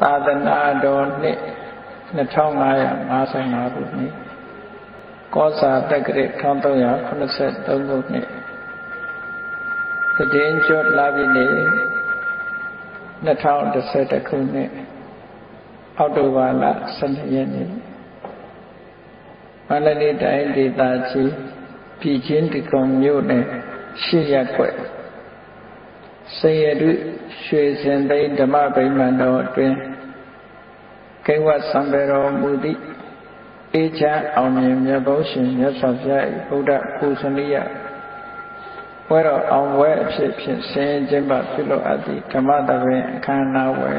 သာသနာတော်နှစ်2555ခုနှစ်ကောဇာတက္ကရာ1383ခုနှစ်တည်င်းကျွတ်လာပြီနေ2011ခုနှစ်အောက်တိုဘာလ12ရက်နေ့မန္တလေးတိုင်းဒေသကြီးပြည်ချင်းတကုံမြို့နယ်ရှစ်ရက်ွက်စေရတုရွှေစင်သိန်းဓမ္မဗိမာန်တော်အတွင်း ကိဝတ်စံပေတော်မူသည့်အေးချမ်းအောင်မြင်မြတ်ဘုရှင်မြတ်စွာဘုရား၏ဗုဒ္ဓပူဇဏီယဝဲတော်အောင်ဝဲအဖြစ်ဖြင့်ဆင်းကျင်းပပြုလုပ်အပ်သည့်ဓမ္မတပင်အခမ်းအနားဝဲ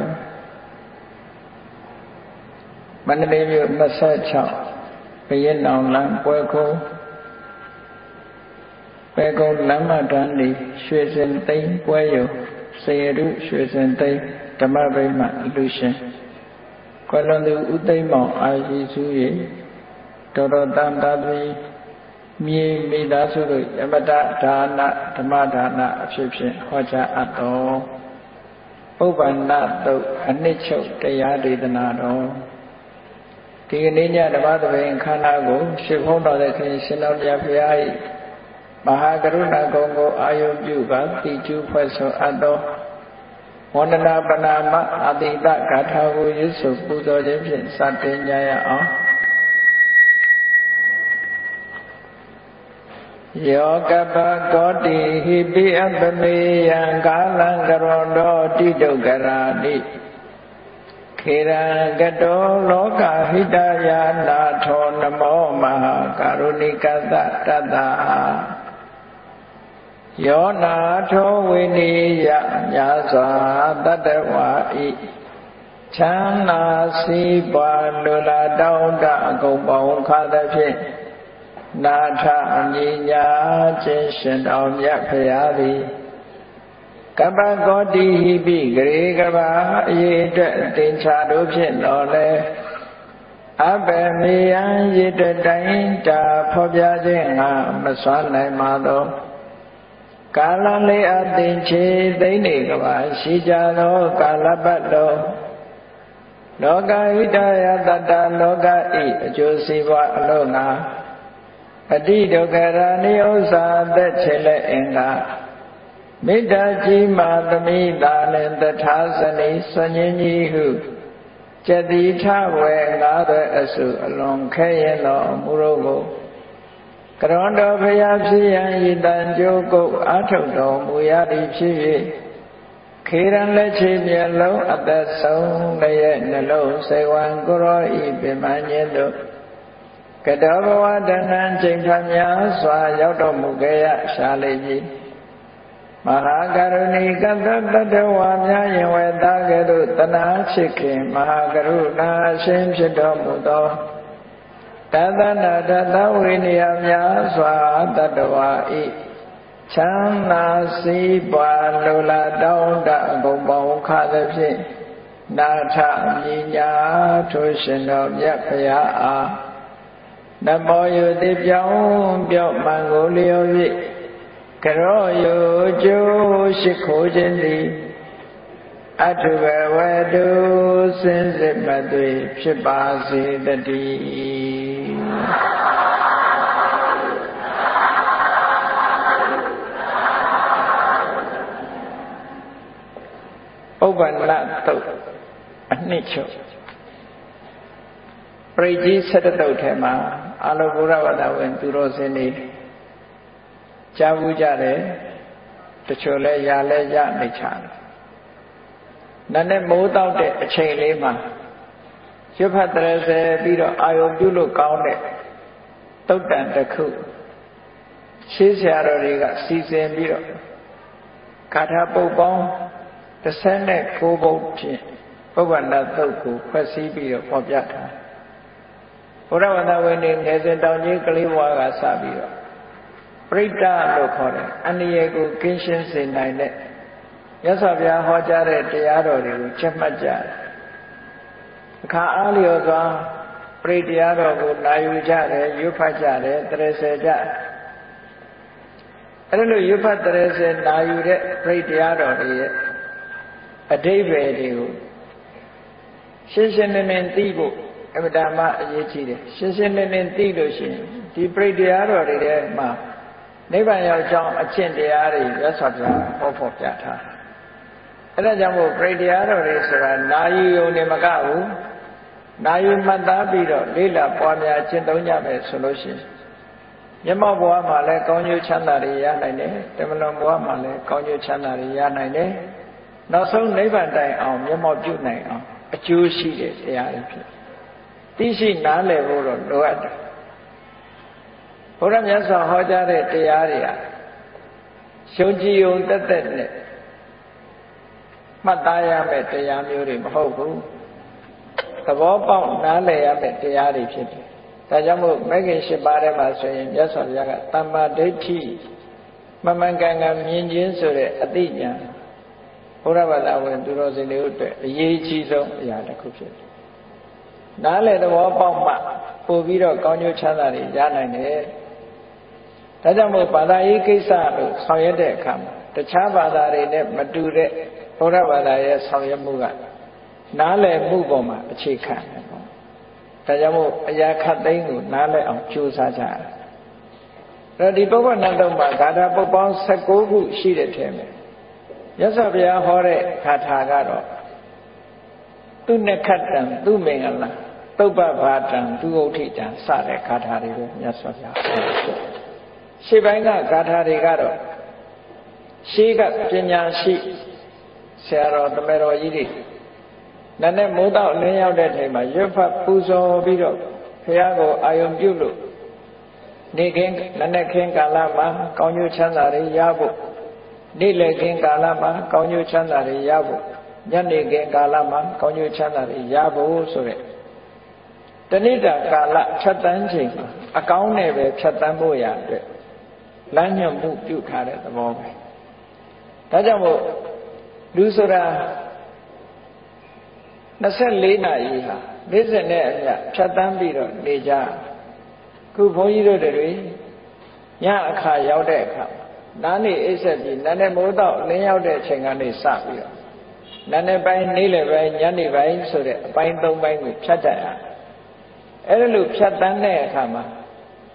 မန္တလေးမြို့26ဘရင်နောင်လမ်းပွဲကုန်းပဲကုန်းလမ်းမတန်းနေရွှေစင်သိန်းပွဲရုံစေရုရွှေစင်သိန်းဓမ္မဗိမာန်လူရှင် ကွယ်လွန်သူဥသိမ်းမောင်အာရှိစု၏တော်တော်တန်တာသွေမြေမိသားစုတို့ယမတဒါနဓမ္မဒါနအဖြစ်ဖြင့်ဟောကြားအပ်တော်ပုဗ္ဗန္နတုတ်အနှစ်ချုပ်တရားဒေသနာတော်ဒီကနေ့ညဓမ္မသဘင်ခန္ဓာကိုရှင်းဖုံးတော်တဲ့ခင်ရှင်တော်ဘုရား၏မဟာကရုဏာကုံကိုအာယုပြုပါတိကျူဖွဲ့ဆိုအပ်တော် ဝန္ဒနာပနာမအတိတဂါထာကိုရွတ်ဆိုပူဇော်ခြင်းဖြင့်စတင်ကြရအောင်ယောကပကောတိဟိပိအပမေယံကာလံကရောတောတိတုကရာတိခေရံကတောလောကဟိတယာနာထောနမောမဟာကာရုဏိကတတတ္တာ ယောနာထောဝိနိယညာစွာတတ္တဝါဤချမ်းသာစီးပွားလူလာတောင်းတအကုန်ပေါင်းခါသဖြင့်နာထအညီညာခြင်းရှင်တော်မြတ်ဖရာသည်ကပ္ပကောတိဟိပိဂရေကဘာအရေးအတွက်တင်ချတို့ဖြင့်တော်လဲအဘယ်မေယံရည်တတိုင်းတာဖော်ပြခြင်းငါမစွမ်းနိုင်ပါသော ကာလလေးအသင်ချေသိနေကဘာရှိကြသောကာလပတ်တော်လောကဟိတယတတလောကဤအကျိုးစီးပွားအလို့ငါအတိဒုက္ခရာနိဥ္စာသက်ချေလက်အင်္ဂါမေတ္တာကြီးမာသမိတာလည်းတထာဇနိစဉ္ကြီးဟုကျတိထဝေငါတဲ့အစုအလွန်ခဲရင်တော်မူရောကို ကရွန်တော်ဖရာဖြစ်ရန်ဤတန်ကြိုးကုတ်အာထုတ်တော်မူရသည်ဖြစ်၍ခေရန်လက်ချေမျက်လုံးအသက်ဆုံးလည်းနှလုံးစေဝံကိုရောဤပင်မညင်းတို့ကတောဘဝတဏ္ဏချိန်ခါများစွာရောက်တော်မူခဲ့ရရှာလိမ့်မည်မဟာကရုဏီကတ္တတတဝါများယင်ဝေသားကဲ့သို့တနာဖြစ်ခင်မဟာကရုဏာအရှင်ဖြစ်တော်မူသော တသနာတသဝိနည်းများစွာတတဝါဤချမ်းသာစီးပွားလိုလားတောင်းတအကုန်ပေါင်းခသဖြင့်နာထမြညာထိုရှင်တော်မြတ်ဖရာအားနမောယုတိပြောင်းပြော့မှန်ကိုလျော်၍ကရောယုကျိုးရှိခိုးခြင်းသည်အထုဘဝတုစင်စစ်မသွေဖြစ်ပါစေတည်း ဥပ္ပန္နတုတ်အနှစ်ချုပ်ပရိကြီး၁၁တုတ်ထဲမှာအာလောဘုရဝတ္တဝင် သူတော်စင်တွေကြားဘူးကြတယ်တချို့လဲရလဲရနေချတယ်နည်းနည်းမိုးတောက်တဲ့အချိန်လေးမှာ ရွတ်ဖတ်တယ်ဆဲပြီးတော့အာယုံပြုလို့ကောင်းတဲ့တုတ်တန်တစ်ခုရှင်းဆရာတော်တွေကစီစဉ်ပြီးတော့ဂါထာပုတ်ပေါင်း39ဘုတ်ဖြင့်ပုဗ္ဗန္တသုတ်ကိုဖွဲ့စည်းပြီးတော့ဖော်ပြထားဘုရားဝန္တဝိနေငယ်စဉ်တောင်ကြီးကလေးဘွားကစပြီးတော့ပရိတ္တလို့ခေါ်တယ်အန္တရာယ်ကိုကင်းရှင်းစေနိုင်တဲ့ရသော်ဗျာဟောကြားတဲ့တရားတော်တွေကိုချက်မှတ်ကြတယ် အခါအားလျော်စွာပရိတရားတော်ကိုနာယူကြတယ်ရွတ်ဖတ်ကြတယ်တရစေကြအဲ့လိုရွတ်ဖတ်တရစေနာယူတဲ့ပရိတရားတော်တွေရဲ့အတိဘယ်တွေကိုရှင်းရှင်းလင်းလင်းသိဖို့အမတမအရေးကြီးတယ်ရှင်းရှင်းလင်းလင်းသိလို့ရှိရင်ဒီပြိတ္တရားတော်တွေထဲမှာနိဗ္ဗာန်ရောက်ကြောင်းအကျင့်တရားတွေရသော်ပြဟောဖို့ပြထားအဲ့ဒါကြောင့်မို့ပြိတ္တရားတော်တွေဆိုတာနာယီယုံနေမကဘူး နာယီမှတ်သားပြီးတော့လေးလာပွားများကျင့်သုံးကြမယ်ဆိုလို့ရှိရင်မျက်မှောက်ဘဝမှာလည်းကောင်းကျိုးချမ်းသာတွေရနိုင်တယ်တမလွန်ဘဝမှာလည်းကောင်းကျိုးချမ်းသာတွေရနိုင်တယ်နောက်ဆုံးနိဗ္ဗာန်တိုင်အောင်မျက်မှောက်ပြုနိုင်အောင်အကျိုးရှိတဲ့တရားတွေဖြစ်သိရှိနားလည်ဖို့တော့လိုအပ်တယ်ဘုရားမြတ်စွာဟောကြားတဲ့တရားတွေဟာရှုံကြည်ုံတက်တက်နဲ့မှတ်သားရမယ့်တရားမျိုးတွေမဟုတ်ဘူး သဘောပေါက်နားလည်ရမယ့်တရားတွေဖြစ်တယ်ဒါကြောင့်မို့မဂ္ဂင်၈ပါးထဲမှာဆိုရင်မြတ်စွာဘုရားကတမ္မာဒိဋ္ဌိမမှန်ကန်ကန်မြင်ခြင်းဆိုတဲ့အသိဉာဏ်ဘုရားဘာသာဝင်သူတော်စင်တွေအတွက်အရေးကြီးဆုံးအရာတစ်ခုဖြစ်တယ်။နားလေသဘောပေါက်မှပို့ပြီးတော့ကောင်းကျိုးချမ်းသာတွေရနိုင်တယ်။ဒါကြောင့်မို့ဘာသာရေးကိစ္စလို့ဆောင်ရွက်တဲ့အခါမှာတခြားဘာသာတွေနဲ့မတူတဲ့ဘုရားဘာသာရဲ့ဆောင်ရွက်မှုက နားလည်မှုပေါ်မှာအခြေခံတယ်ပေါ့။ဒါကြောင့်မို့အရာခတ်သိမ်းကိုနားလည်အောင်ကြိုးစားကြရတယ်။အဲ့ဒီပုဗ္ဗနတ်တော်မှာဂါထာပုပ္ပေါင်း16ခုရှိတဲ့ထဲမှာရသော်ဘုရားဟောတဲ့ခါထာကတော့သူနခတ်တံသူမင်္ဂလာသုပ္ပဘာတံသူဥဋ္ဌိတံစတဲ့ခါထာတွေပဲမြတ်စွာဘုရားဟောတယ်ရှေ့ပိုင်းကဂါထာတွေကတော့ရှေးကပညာရှိဆရာတော်တမေတော်ကြီးတွေ နတ်နဲ့မိုးတော့လင်းရောက်တဲ့ချိန်မှာရွတ်ဖတ်ပူဇော်ပြီးတော့ဘုရားကိုအာယုံပြုလို့နေခင်းနတ်နဲ့ခင်းကာလမှာကောင်းကျိုးချမ်းသာတွေရဖို့နေ့လည်ခင်းကာလမှာကောင်းကျိုးချမ်းသာတွေရဖို့ညနေခင်းကာလမှာကောင်းကျိုးချမ်းသာတွေရဖို့ဆိုတဲ့တဏိတာကာလဖြတ်တန်းချိန်မှာအကောင်းနဲ့ပဲဖြတ်တန်းဖို့ရအတွက်လမ်းညွှန်မှုပြုထားတဲ့သဘောပဲဒါကြောင့်မို့လူဆိုတာ 24နာရီဟာနေ့စဉ်နဲ့အမျှဖြတ်တန်းပြီးတော့နေကြခုဘုန်းကြီးတို့တွေညအခါရောက်တဲ့အခါနားနေအိပ်ဆက်ပြီးနာနဲ့မိုးတော့လင်းရောက်တဲ့အချိန်ကနေစပြီးတော့နာနဲ့ပိုင်းနေ့လယ်ပိုင်းညနေပိုင်းဆိုတဲ့အပိုင်း၃ပိုင်းကိုဖြတ်ကြရအဲ့ဒါလို့ဖြတ်တန်းတဲ့အခါမှာ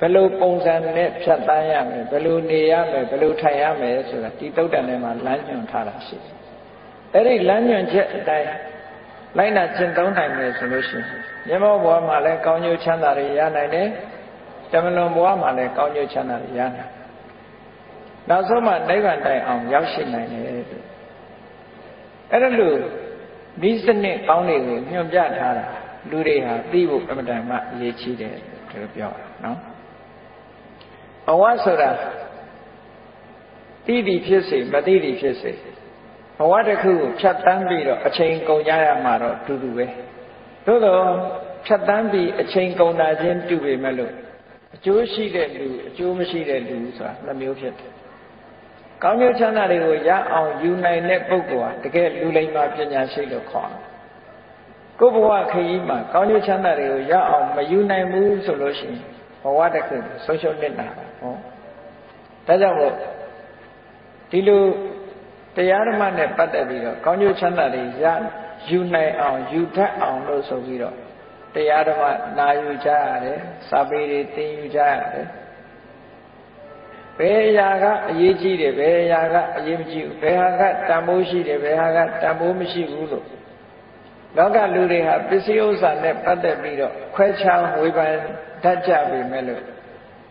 ဘယ်လိုပုံစံနဲ့ဖြတ်တန်းရမယ်ဘယ်လိုနေရမယ်ဘယ်လိုထိုင်ရမယ်ဆိုတာဒီတုတ်တန်ထဲမှာလမ်းညွှန်ထားတာရှိတယ်အဲ့ဒီလမ်းညွှန်ချက်အတိုင်း လိုက်နာကျင့်သုံးနိုင်မယ်ဆိုလို့ရှိရင်မြတ်မောဘဝမှာလည်းကောင်းကျိုးချမ်းသာတွေရနိုင်တယ်တမလွန်ဘဝမှာလည်းကောင်းကျိုးချမ်းသာတွေရနိုင်နောက်ဆုံးမှနိဗ္ဗာန်တိုင်အောင်ရောက်ရှိနိုင်တယ်အဲ့ဒါလို့ဒီစနစ်ကောင်းတွေကိုညွှန်ပြထားတာလူတွေဟာသိဖို့အမှန်တမ်းမှအရေးကြီးတယ်လို့ပြောတာနော်ဘဝဆိုတာသိသည်ဖြစ်စေမသိသည်ဖြစ်စေ ဘဝတစ်ခုကိုဖြတ်တန်းပြီးတော့အချိန်ကုန်ကြရမှာတော့တူတူပဲသို့တော့ဖြတ်တန်းပြီးအချိန်ကုန်တာချင်းတူပေမဲ့လို့အကျိုးရှိတဲ့လူအကျိုးမရှိတဲ့လူဆိုတာနှစ်မျိုးဖြစ်တယ်ကောင်းကျိုးချမ်းသာတွေကိုရအောင်ယူနိုင်တဲ့ပုဂ္ဂိုလ်ဟာတကယ်လူလိမ္မာပညာရှိလို့ခေါ်တယ်ကိုယ်ဘဝခရီးမှာကောင်းကျိုးချမ်းသာတွေကိုရအောင်မယူနိုင်ဘူးဆိုလို့ရှိရင်ဘဝတစ်ခုဆုံးရှုံးနေတာဟောဒါကြောင့်မို့ဒီလို တရားဓမ္မနဲ့ပတ်သက်ပြီးတော့ကောင်းကျိုးချမ်းသာတွေရယူနိုင်အောင်ယူတတ်အောင်လို့ဆိုပြီးတော့တရားဓမ္မနာယူကြရတယ်စာပေတွေသင်ယူကြရတယ်ဘယ်အရာကအရေးကြီးတယ်ဘယ်အရာကအရေးမကြီးဘူးဘယ်ဟာကတန်ဖိုးရှိတယ်ဘယ်ဟာကတန်ဖိုးမရှိဘူးလို့လောကလူတွေဟာပစ္စည်းဥစ္စာနဲ့ပတ်သက်ပြီးတော့ခွဲခြားဝေဖန်တတ်ကြပြီမဲ့လို့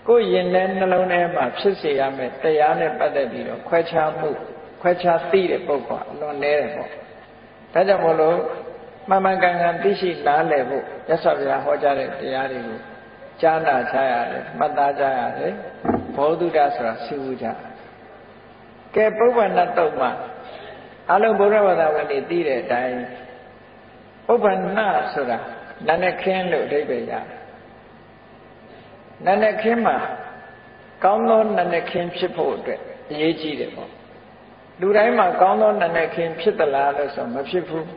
ကိုယ်ရင်ထဲနှလုံးထဲမှာဖြစ်စေရမယ်တရားနဲ့ပတ်သက်ပြီးတော့ခွဲခြားမှု ခွဲခြားသိတဲ့ပုဂ္ဂိုလ်အလွန်နည်းတယ်ပေါ့ဒါကြောင့်မို့လို့မှန်မှန်ကန်ကန်သိရှိနားလည်ဖို့ရသော်ဗျာဟောကြားတဲ့တရားတွေကိုကြားနာကြရတယ်မှတ်သားကြရတယ်ဘောဓုဒဆိုတာသိဝကြကဲပုဗ္ဗဏတ္တုမှာအလုံးဘုရားဘာသာဝင်တွေသိတဲ့အတိုင်းပုဗ္ဗဏဆိုတာနာနဲ့ခင်းလို့အဓိပ္ပာယ်ရတယ်နာနဲ့ခင်းမှာကောင်းသောနာနဲ့ခင်းဖြစ်ဖို့အတွက်အရေးကြီးတယ်ပေါ့ လူတိုင်းမှာကောင်းသောနာနဲ့ခင်းဖြစ်သလားလို့ဆိုမဖြစ်ဘူး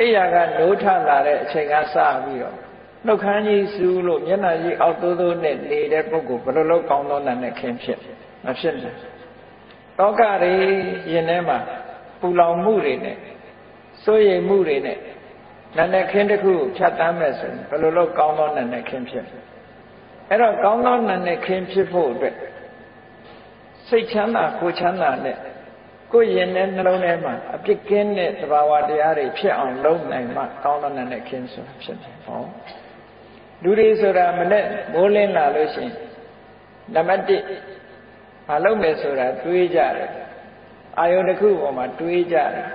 အိယာကနိုးထလာတဲ့အချိန်ကစပြီးတော့နှုတ်ခမ်းကြီးစူးလို့မျက်နှာကြီးအောက်သိုးသိုးနဲ့နေတဲ့ပုဂ္ဂိုလ်ဘယ်လိုလုပ်ကောင်းသောနာနဲ့ခင်းဖြစ်မဖြစ်ဘူးတောကတွေရင်ထဲမှာပူလောင်မှုတွေနဲ့စိုးရိမ်မှုတွေနဲ့နာနဲ့ခင်းတစ်ခုဖြတ်တမ်းမဲ့ဆိုရင်ဘယ်လိုလုပ်ကောင်းသောနာနဲ့ခင်းဖြစ်အဲ့တော့ကောင်းသောနာနဲ့ခင်းဖြစ်ဖို့အတွက်စိတ်ချမ်းသာကိုချမ်းသာနဲ့ ကိုယ်ရင်နဲ့နှလုံးထဲမှာအပြစ်ကင်းတဲ့သဘာဝတရားတွေဖြစ်အောင်လုပ်နိုင်မှကောင်းသောနာနဲ့ခင်းဆိုတာဖြစ်တယ်ဟောလူတွေဆိုတာမနဲ့မိုးလင်းလာလို့ရှိရင်နံပါတ်1မလုပ်မယ်ဆိုတာတွေးကြတယ်အာယုန်တစ်ခုပေါ်မှာတွေးကြတယ်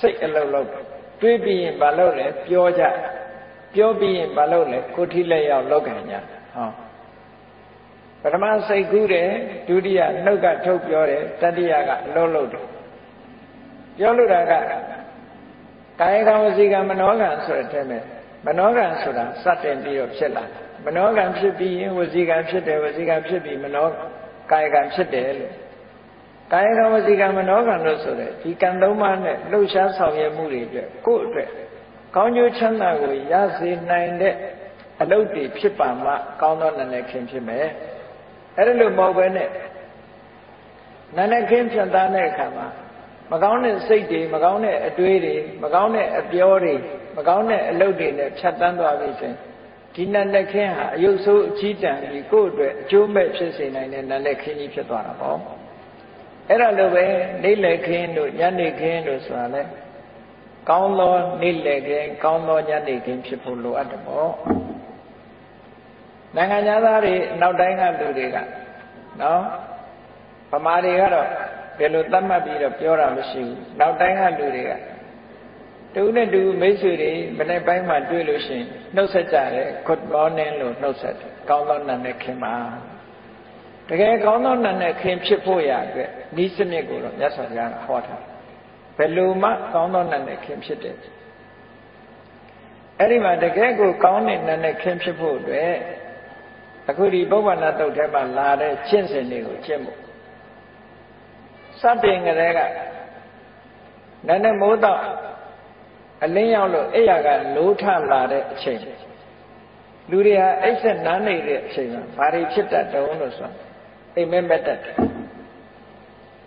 စိတ်အလုံးလုံးတွေးပြီးရင်မလုပ်လဲပြောကြပြောပြီးရင်မလုပ်လဲကိုထိလက်ရောက်လောက်ခံကြဟော ပထမစိတ်ကူးတယ်ဒုတိယနှုတ်ကထုတ်ပြောတယ်တတိယကအလုံးလုံးတယ်ပြောလို့တာကကာယကံဝစီကံမနောကံဆိုတဲ့ထဲမှာမနောကံဆိုတာစတင်ပြီးတော့ဖြစ်လာမနောကံဖြစ်ပြီးရင်ဝစီကံဖြစ်တယ်ဝစီကံဖြစ်ပြီးမနောကာယကံဖြစ်တယ်လို့ကာယကံဝစီကံမနောကံလို့ဆိုတဲ့ဒီကံသုံးပါးနဲ့လှုပ်ရှားဆောင်ရွက်မှုတွေအတွက်ကိုယ့်အတွက်ကောင်းကျိုးချမ်းသာကိုရစေနိုင်တဲ့အလုပ်တွေဖြစ်ပါမှကောင်းသောနာနဲ့ခင်ဖြစ်မယ် အဲ့ဒါလို့မဟုတ်ဘဲနဲ့နာနဲ့ခင်ဖြတ်သားတဲ့အခါမှာမကောင်းတဲ့စိတ်တွေမကောင်းတဲ့အတွေးတွေမကောင်းတဲ့အပြောတွေမကောင်းတဲ့အလုပ်တွေနဲ့ဖြတ်တန်းသွားပြီဆိုရင်ဒီနတ်လက်ခင်းဟာအယုတ်ဆိုးအကြီးတန်းပြီးကိုယ့်အတွက်အကျိုးမဲ့ဖြစ်စေနိုင်တဲ့နတ်လက်ခင်းကြီးဖြစ်သွားတာပေါ့အဲ့ဒါလိုပဲနေလက်ခင်းတို့ညနေခင်းတို့ဆိုတာလဲကောင်းသောနေလက်ခင်းကောင်းသောညနေခင်းဖြစ်ဖို့လိုအပ်တယ်ပေါ့ နိုင်ငံသားတွေနောက်တိုင်းကလူတွေကနော်ဗမာတွေကတော့ဘယ်လိုသတ်မှတ်ပြီးတော့ပြောတာမရှိဘူးနောက်တိုင်းကလူတွေကတူနဲ့တူမိတ်ဆွေတွေမနေ့ပိုင်းမှတွေ့လို့ရှိရင်နှုတ်ဆက်ကြတယ် good morning လို့နှုတ်ဆက်တယ်ကောင်းသောနာနဲ့ခင်ပါတကယ်ကောင်းသောနာနဲ့ခင်ဖြစ်ဖို့ရအတွက်ဤစနစ်ကိုတော့မြတ်စွာဘုရားကဟောထားဘယ်လိုမှကောင်းသောနာနဲ့ခင်ဖြစ်တယ်အဲ့ဒီမှာတကယ်ကိုကောင်းတဲ့နာနဲ့ခင်ဖြစ်ဖို့အတွက် အခုဒီပုဗ္ဗနာတုတ်ထဲမှာလာတဲ့ကျင့်စဉ်တွေကိုကျင့်ဖို့စတင်ကြတဲ့ကနည်းနည်းမိုးတော့အလင်းရောက်လို့အိယာကလိုးထလာတဲ့အချိန်လူတွေဟာအိတ်ဆက်နားနေတဲ့အချိန်မှာဘာတွေဖြစ်တတ်တုံးလို့ဆိုအိမ်မက်မက်တတ်တယ်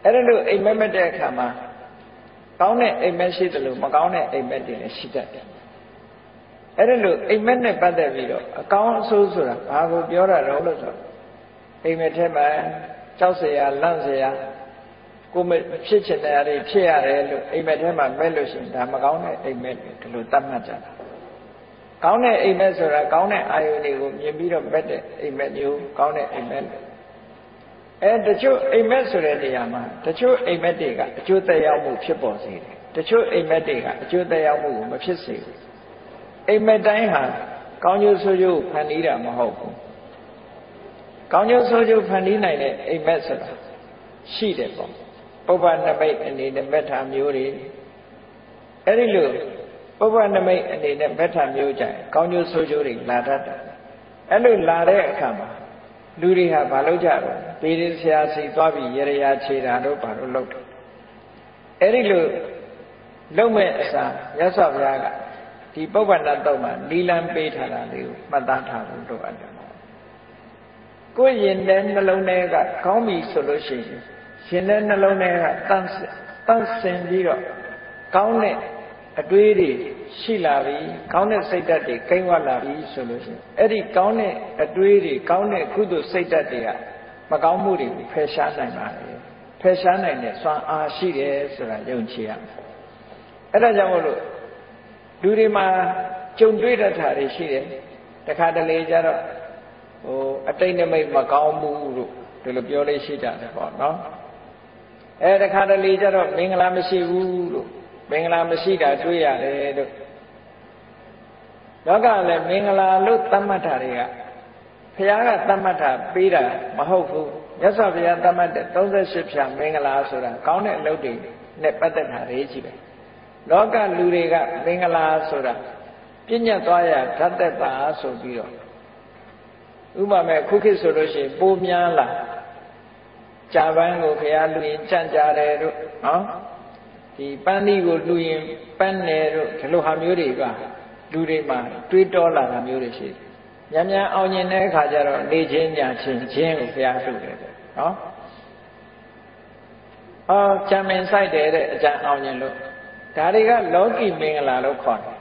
အဲ့ဒါလို့အိမ်မက်မက်တဲ့အခါမှာကောင်းတဲ့အိမ်မက်ရှိတယ်လို့မကောင်းတဲ့အိမ်မက်တွေလည်းရှိတတ်တယ် အဲ့ဒါလို့အိမ်မက်နဲ့ပတ်သက်ပြီးတော့အကောင်းအဆိုးဆိုတာဘာကိုပြောတာတော့လို့ဆိုအိမ်မက်ထဲမှာကြောက်စရာလန့်စရာကိုမဖြစ်ချင်တဲ့အရာတွေဖြစ်ရတယ်လို့အိမ်မက်ထဲမှာမဲ့လို့ရှိရင်ဒါမကောင်းတဲ့အိမ်မက်တွေဒီလိုသတ်မှတ်ကြတာကောင်းတဲ့အိမ်မက်ဆိုတာကောင်းတဲ့အာယုန်တွေကိုမြင်ပြီးတော့မဲ့တဲ့အိမ်မက်မျိုးကောင်းတဲ့အိမ်မက်အဲတချို့အိမ်မက်ဆိုတဲ့နေရာမှာတချို့အိမ်မက်တွေကအကျိုးသက်ရောက်မှုဖြစ်ပေါ်စေတယ်တချို့အိမ်မက်တွေကအကျိုးသက်ရောက်မှုကိုမဖြစ်စေဘူး အိမ်မက်တိုင်းဟာကောင်းကျိုးဆိုးကျိုးဖန်တီးတာမဟုတ်ဘူးကောင်းကျိုးဆိုးကျိုးဖန်တီးနိုင်တဲ့အိမ်မက်ဆိုတာရှိတယ်ပေါ့ပုဗ္ဗနမိတ်အနေနဲ့မက်ထာမျိုးတွေအဲ့ဒီလိုပုဗ္ဗနမိတ်အနေနဲ့မက်ထာမျိုးကြရင်ကောင်းကျိုးဆိုးကျိုးတွေလာတတ်တယ်အဲ့လိုလာတဲ့အခါမှာလူတွေဟာဘာလုပ်ကြတော့ပေရဆရာစီသွားပြီးရရခြေတာတို့ဘာလို့လုပ်တယ်အဲ့ဒီလိုလုံမဲ့အစာရသော်ဘုရားက ဒီပုဗ္ဗနာတော့မှာနီလန်းပေးထားတာလေးကိုမှတ်သားထားဖို့လိုအပ်တယ်ကိုယ်ရင်တဲ့နှလုံးထဲကကောင်းပြီဆိုလို့ရှိရင်ရှင်တဲ့နှလုံးထဲကတန့်တန့်စင်ပြီးတော့ကောင်းတဲ့အတွေးတွေရှိလာပြီကောင်းတဲ့စိတ်ဓာတ်တွေကိန်းဝလာပြီဆိုလို့ရှိရင်အဲ့ဒီကောင်းတဲ့အတွေးတွေကောင်းတဲ့ကုသိုလ်စိတ်ဓာတ်တွေကမကောင်းမှုတွေကိုဖယ်ရှားနိုင်ပါတယ်ဖယ်ရှားနိုင်တဲ့စွမ်းအားရှိတယ်ဆိုတာယုံကြည်ရမယ်အဲ့ဒါကြောင့်မို့လို့ လူတွေမှာကြုံတွေ့တတ်တာတွေရှိတယ်တခါတလေကျတော့ဟိုအတိတ်နမိတ်မကောင်းဘူးလို့ဒီလိုပြောလေးရှိကြတယ်ပေါ့နော်အဲတခါတလေကျတော့မင်္ဂလာမရှိဘူးလို့မင်္ဂလာမရှိတာတွေ့ရတယ်လို့လောကလည်းမင်္ဂလာလို့သတ်မှတ်တာတွေကဘုရားကသတ်မှတ်တာပေးတာမဟုတ်ဘူးမြတ်စွာဘုရားသတ်မှတ်တဲ့38ဖြာမင်္ဂလာဆိုတာကောင်းတဲ့အလုပ်တွေနဲ့ပတ်သက်တာတွေကြီးပဲ လောကလူတွေကမင်္ဂလာဆိုတာပြည့်ညတ်သွားရဓာတ်သက်တာဆိုပြီးတော့ဥပမာခုခေတ်ဆိုလို့ရှိရင်ပိုးများလာကြာပန်းကိုခရားလူရင်ကြံ့ကြတယ်တို့နော်ဒီပန်းသီးကိုလူရင်ပန်းနယ်တို့ဒီလိုဟာမျိုးတွေကလူတွေမှာတွေးတောလာတာမျိုးတွေရှိတယ်။ညံ့ညံ့အောင်ကျင်တဲ့အခါကျတော့နေချင်းညာချင်းချင်းကိုဘုရားဆုတယ်နော်။အော်ချမ်းမင်ဆိုင်တယ်တဲ့အကျံအောင်ကျင်လို့ ဒါတွေကလောကီမင်္ဂလာလို့ခေါ်တယ်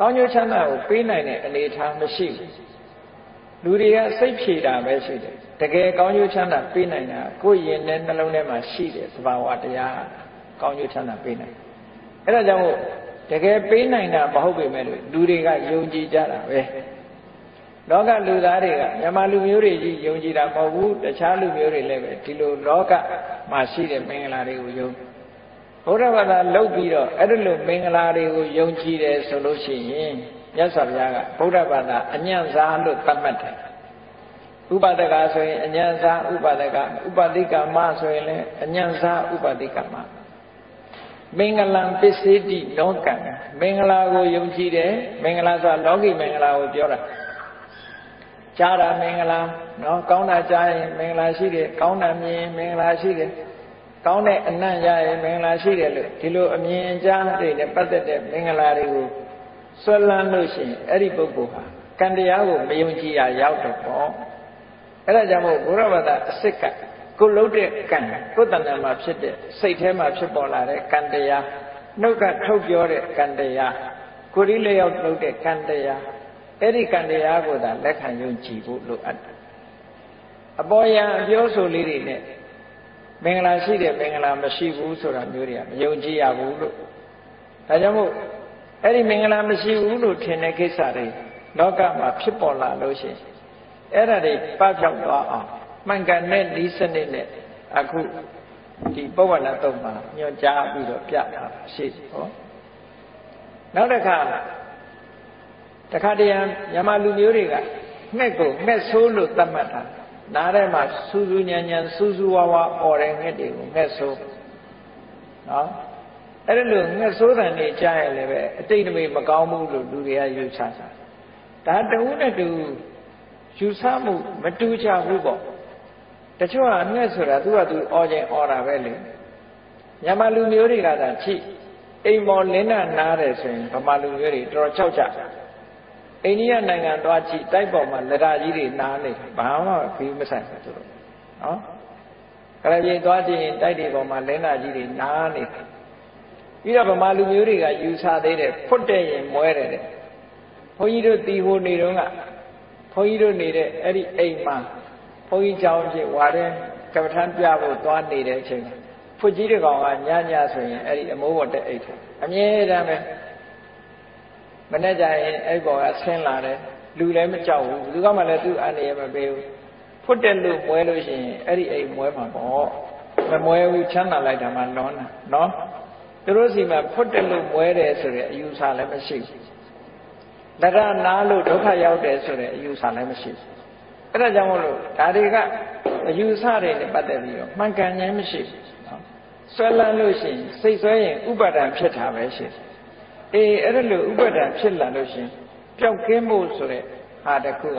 ကောင်းကျိုးချမ်းသာကိုပေးနိုင်တဲ့အနေအထားမရှိဘူးလူတွေကစိတ်ဖြေတာပဲရှိတယ်တကယ်ကောင်းကျိုးချမ်းသာပေးနိုင်တာကိုယ်ရင်နဲ့နှလုံးထဲမှာရှိတယ်သဘာဝတရားကောင်းကျိုးချမ်းသာပေးနိုင်အဲ့ဒါကြောင့်မို့တကယ်ပေးနိုင်တာမဟုတ်ပေမဲ့လို့လူတွေကယုံကြည်ကြတာပဲလောကလူသားတွေကမြန်မာလူမျိုးတွေကြီးယုံကြည်တာမဟုတ်ဘူးတခြားလူမျိုးတွေလည်းပဲဒီလိုလောကမှာရှိတဲ့မင်္ဂလာတွေကိုယုံ ဘုရားဘာသာလုပ်ပြီးတော့အဲ့ဒီလိုမင်္ဂလာတွေကိုယုံကြည်တယ်ဆိုလို့ရှိရင်မြတ်စွာဘုရားကဘုရားဘာသာအညံ့စားလို့သတ်မှတ်တယ်ဥပဒကဆိုရင်အညံ့စားဥပဒကဥပတိကမဆိုရင်လည်းအညံ့စားဥပတိကမမင်္ဂလံပစ္စေတိလောကံမင်္ဂလာကိုယုံကြည်တယ်မင်္ဂလာဆိုတာလောကီမင်္ဂလာကိုပြောတာကြားတာမင်္ဂလာနော်ကောင်းတာကြားရင်မင်္ဂလာရှိတယ်ကောင်းတာမြင်မင်္ဂလာရှိတယ် ကောင်းတဲ့အနံ့ရရင်မင်္ဂလာရှိတယ်လို့ဒီလိုအမြင်ကြားတွေနဲ့ပတ်သက်တဲ့မင်္ဂလာတွေကိုဆွဲလန်းလို့ရှိရင်အဲ့ဒီပုဂ္ဂိုလ်ဟာကံတရားကိုမယုံကြည်ရရောက်တော့ပေါ့အဲ့ဒါကြောင့်မို့ဘုရားဘာသာအစစ်ကကိုလှုပ်တဲ့ကံကိုယ်တဏ္ဍာမှာဖြစ်တဲ့စိတ်ထဲမှာဖြစ်ပေါ်လာတဲ့ကံတရားနှုတ်ကထုတ်ပြောတဲ့ကံတရားကိုယ်ဒီလျောက်လှုပ်တဲ့ကံတရားအဲ့ဒီကံတရားကိုသာလက်ခံယုံကြည်ဖို့လိုအပ်တယ်အပေါ်ယံအပြောဆိုလေးတွေနဲ့ မင်္ဂလာရှိတယ်မင်္ဂလာမရှိဘူးဆိုတာမျိုးတွေကမယုံကြည်ရဘူးလို့ဒါကြောင့်မို့အဲ့ဒီမင်္ဂလာမရှိဘူးလို့ထင်တဲ့ကိစ္စတွေလောကမှာဖြစ်ပေါ်လာလို့ရှိရင်အဲ့ဒါတွေပပျောက်သွားအောင်မှန်ကန်တဲ့ဤစနစ်နဲ့အခုဒီပုဗ္ဗနာတုံမှာညွှန်ကြားပြီးတော့ပြတာရှိဟောနောက်တစ်ခါတခါတည်းမြန်မာလူမျိုးတွေကငှက်ကိုငှက်ဆိုးလို့သတ်မှတ်တာ နားထဲမှာစူးစူးညံညံစူးစူးဝါးဝါអော်တဲ့ငှက်တွေကိုငှက်ဆိုးနော်အဲ့ဒါလို့ငှက်ဆိုးတယ်နေကြားရလည်းပဲအတိတ်တမေမကောင်းဘူးလို့လူတွေကယူဆတာဒါတဝုနဲ့တူယူဆမှုမတူကြဘူးပေါ့တချို့ကငှက်ဆိုတာသူကသူអော်ခြင်းអော်တာပဲလေမြန်မာလူမျိုးတွေကသာချိအိမ်မော်လင်းနာနားတယ်ဆိုရင်ဗမာလူမျိုးတွေတော်တော်ကြောက်ကြ အိန္ဒိယနိုင်ငံသွားကြည့်တိုက်ပေါ်မှာလက္ခဏာကြီးတွေနားနေဘာမှခီးမဆိုင်ဘူးသူတို့နော်ကရပြေသွားကြည့်ရင်တိုက်တွေပေါ်မှာလင်းနာကြီးတွေနားနေပြီးတော့ဗမာလူမျိုးတွေကယူဆသေးတယ်ဖွတ်တဲ့ရင်မွဲတယ်တဲ့ဘုန်းကြီးတို့တီဟိုနေတုန်းကဘုန်းကြီးတို့နေတဲ့အဲ့ဒီအိမ်မှာဘုန်းကြီးကြောင်းဖြစ်ဝါတဲ့ကပ္ပထန်ပြဖို့သွားနေတဲ့အချိန်ဖွတ်ကြီးတကောင်ကညညဆိုရင်အဲ့ဒီအမိုးပေါ်တဲ့အိတ်ထအမြဲတမ်းပဲ မနေ့ကျရင်အဲ့ပေါ်ကဆင်းလာတယ်လူလည်းမကြောက်ဘူးဘယ်သူကမှလည်းသူ့အနေရမပေးဘူးဖွတ်တယ်လို့မွဲလို့ရှိရင်အဲ့ဒီအိမ်မွဲမှာပေါ့မမွဲဘူးချမ်းသာလိုက်တာမှလွန်တာနော်သူတို့စီမှာဖွတ်တယ်လို့မွဲတယ်ဆိုတဲ့အယူဆလည်းမရှိဘူးလကနာလို့ဒုက္ခရောက်တယ်ဆိုတဲ့အယူဆလည်းမရှိဘူးအဲ့ဒါကြောင့်မို့လို့ဒါတွေကအယူဆတွေနဲ့ပတ်သက်ပြီးတော့မှန်ကန်ခြင်းမရှိဘူးနော်ဆွဲလန်းလို့ရှိရင်စိတ်ဆွဲရင်ဥပါဒံဖြစ်တာပဲရှိတယ် အေးအဲ့ဒါလို့ဥပါဒံဖြစ်လာလို့ရှင်ပျောက်ကင်းဖို့ဆိုတဲ့ဟာတစ်ခုက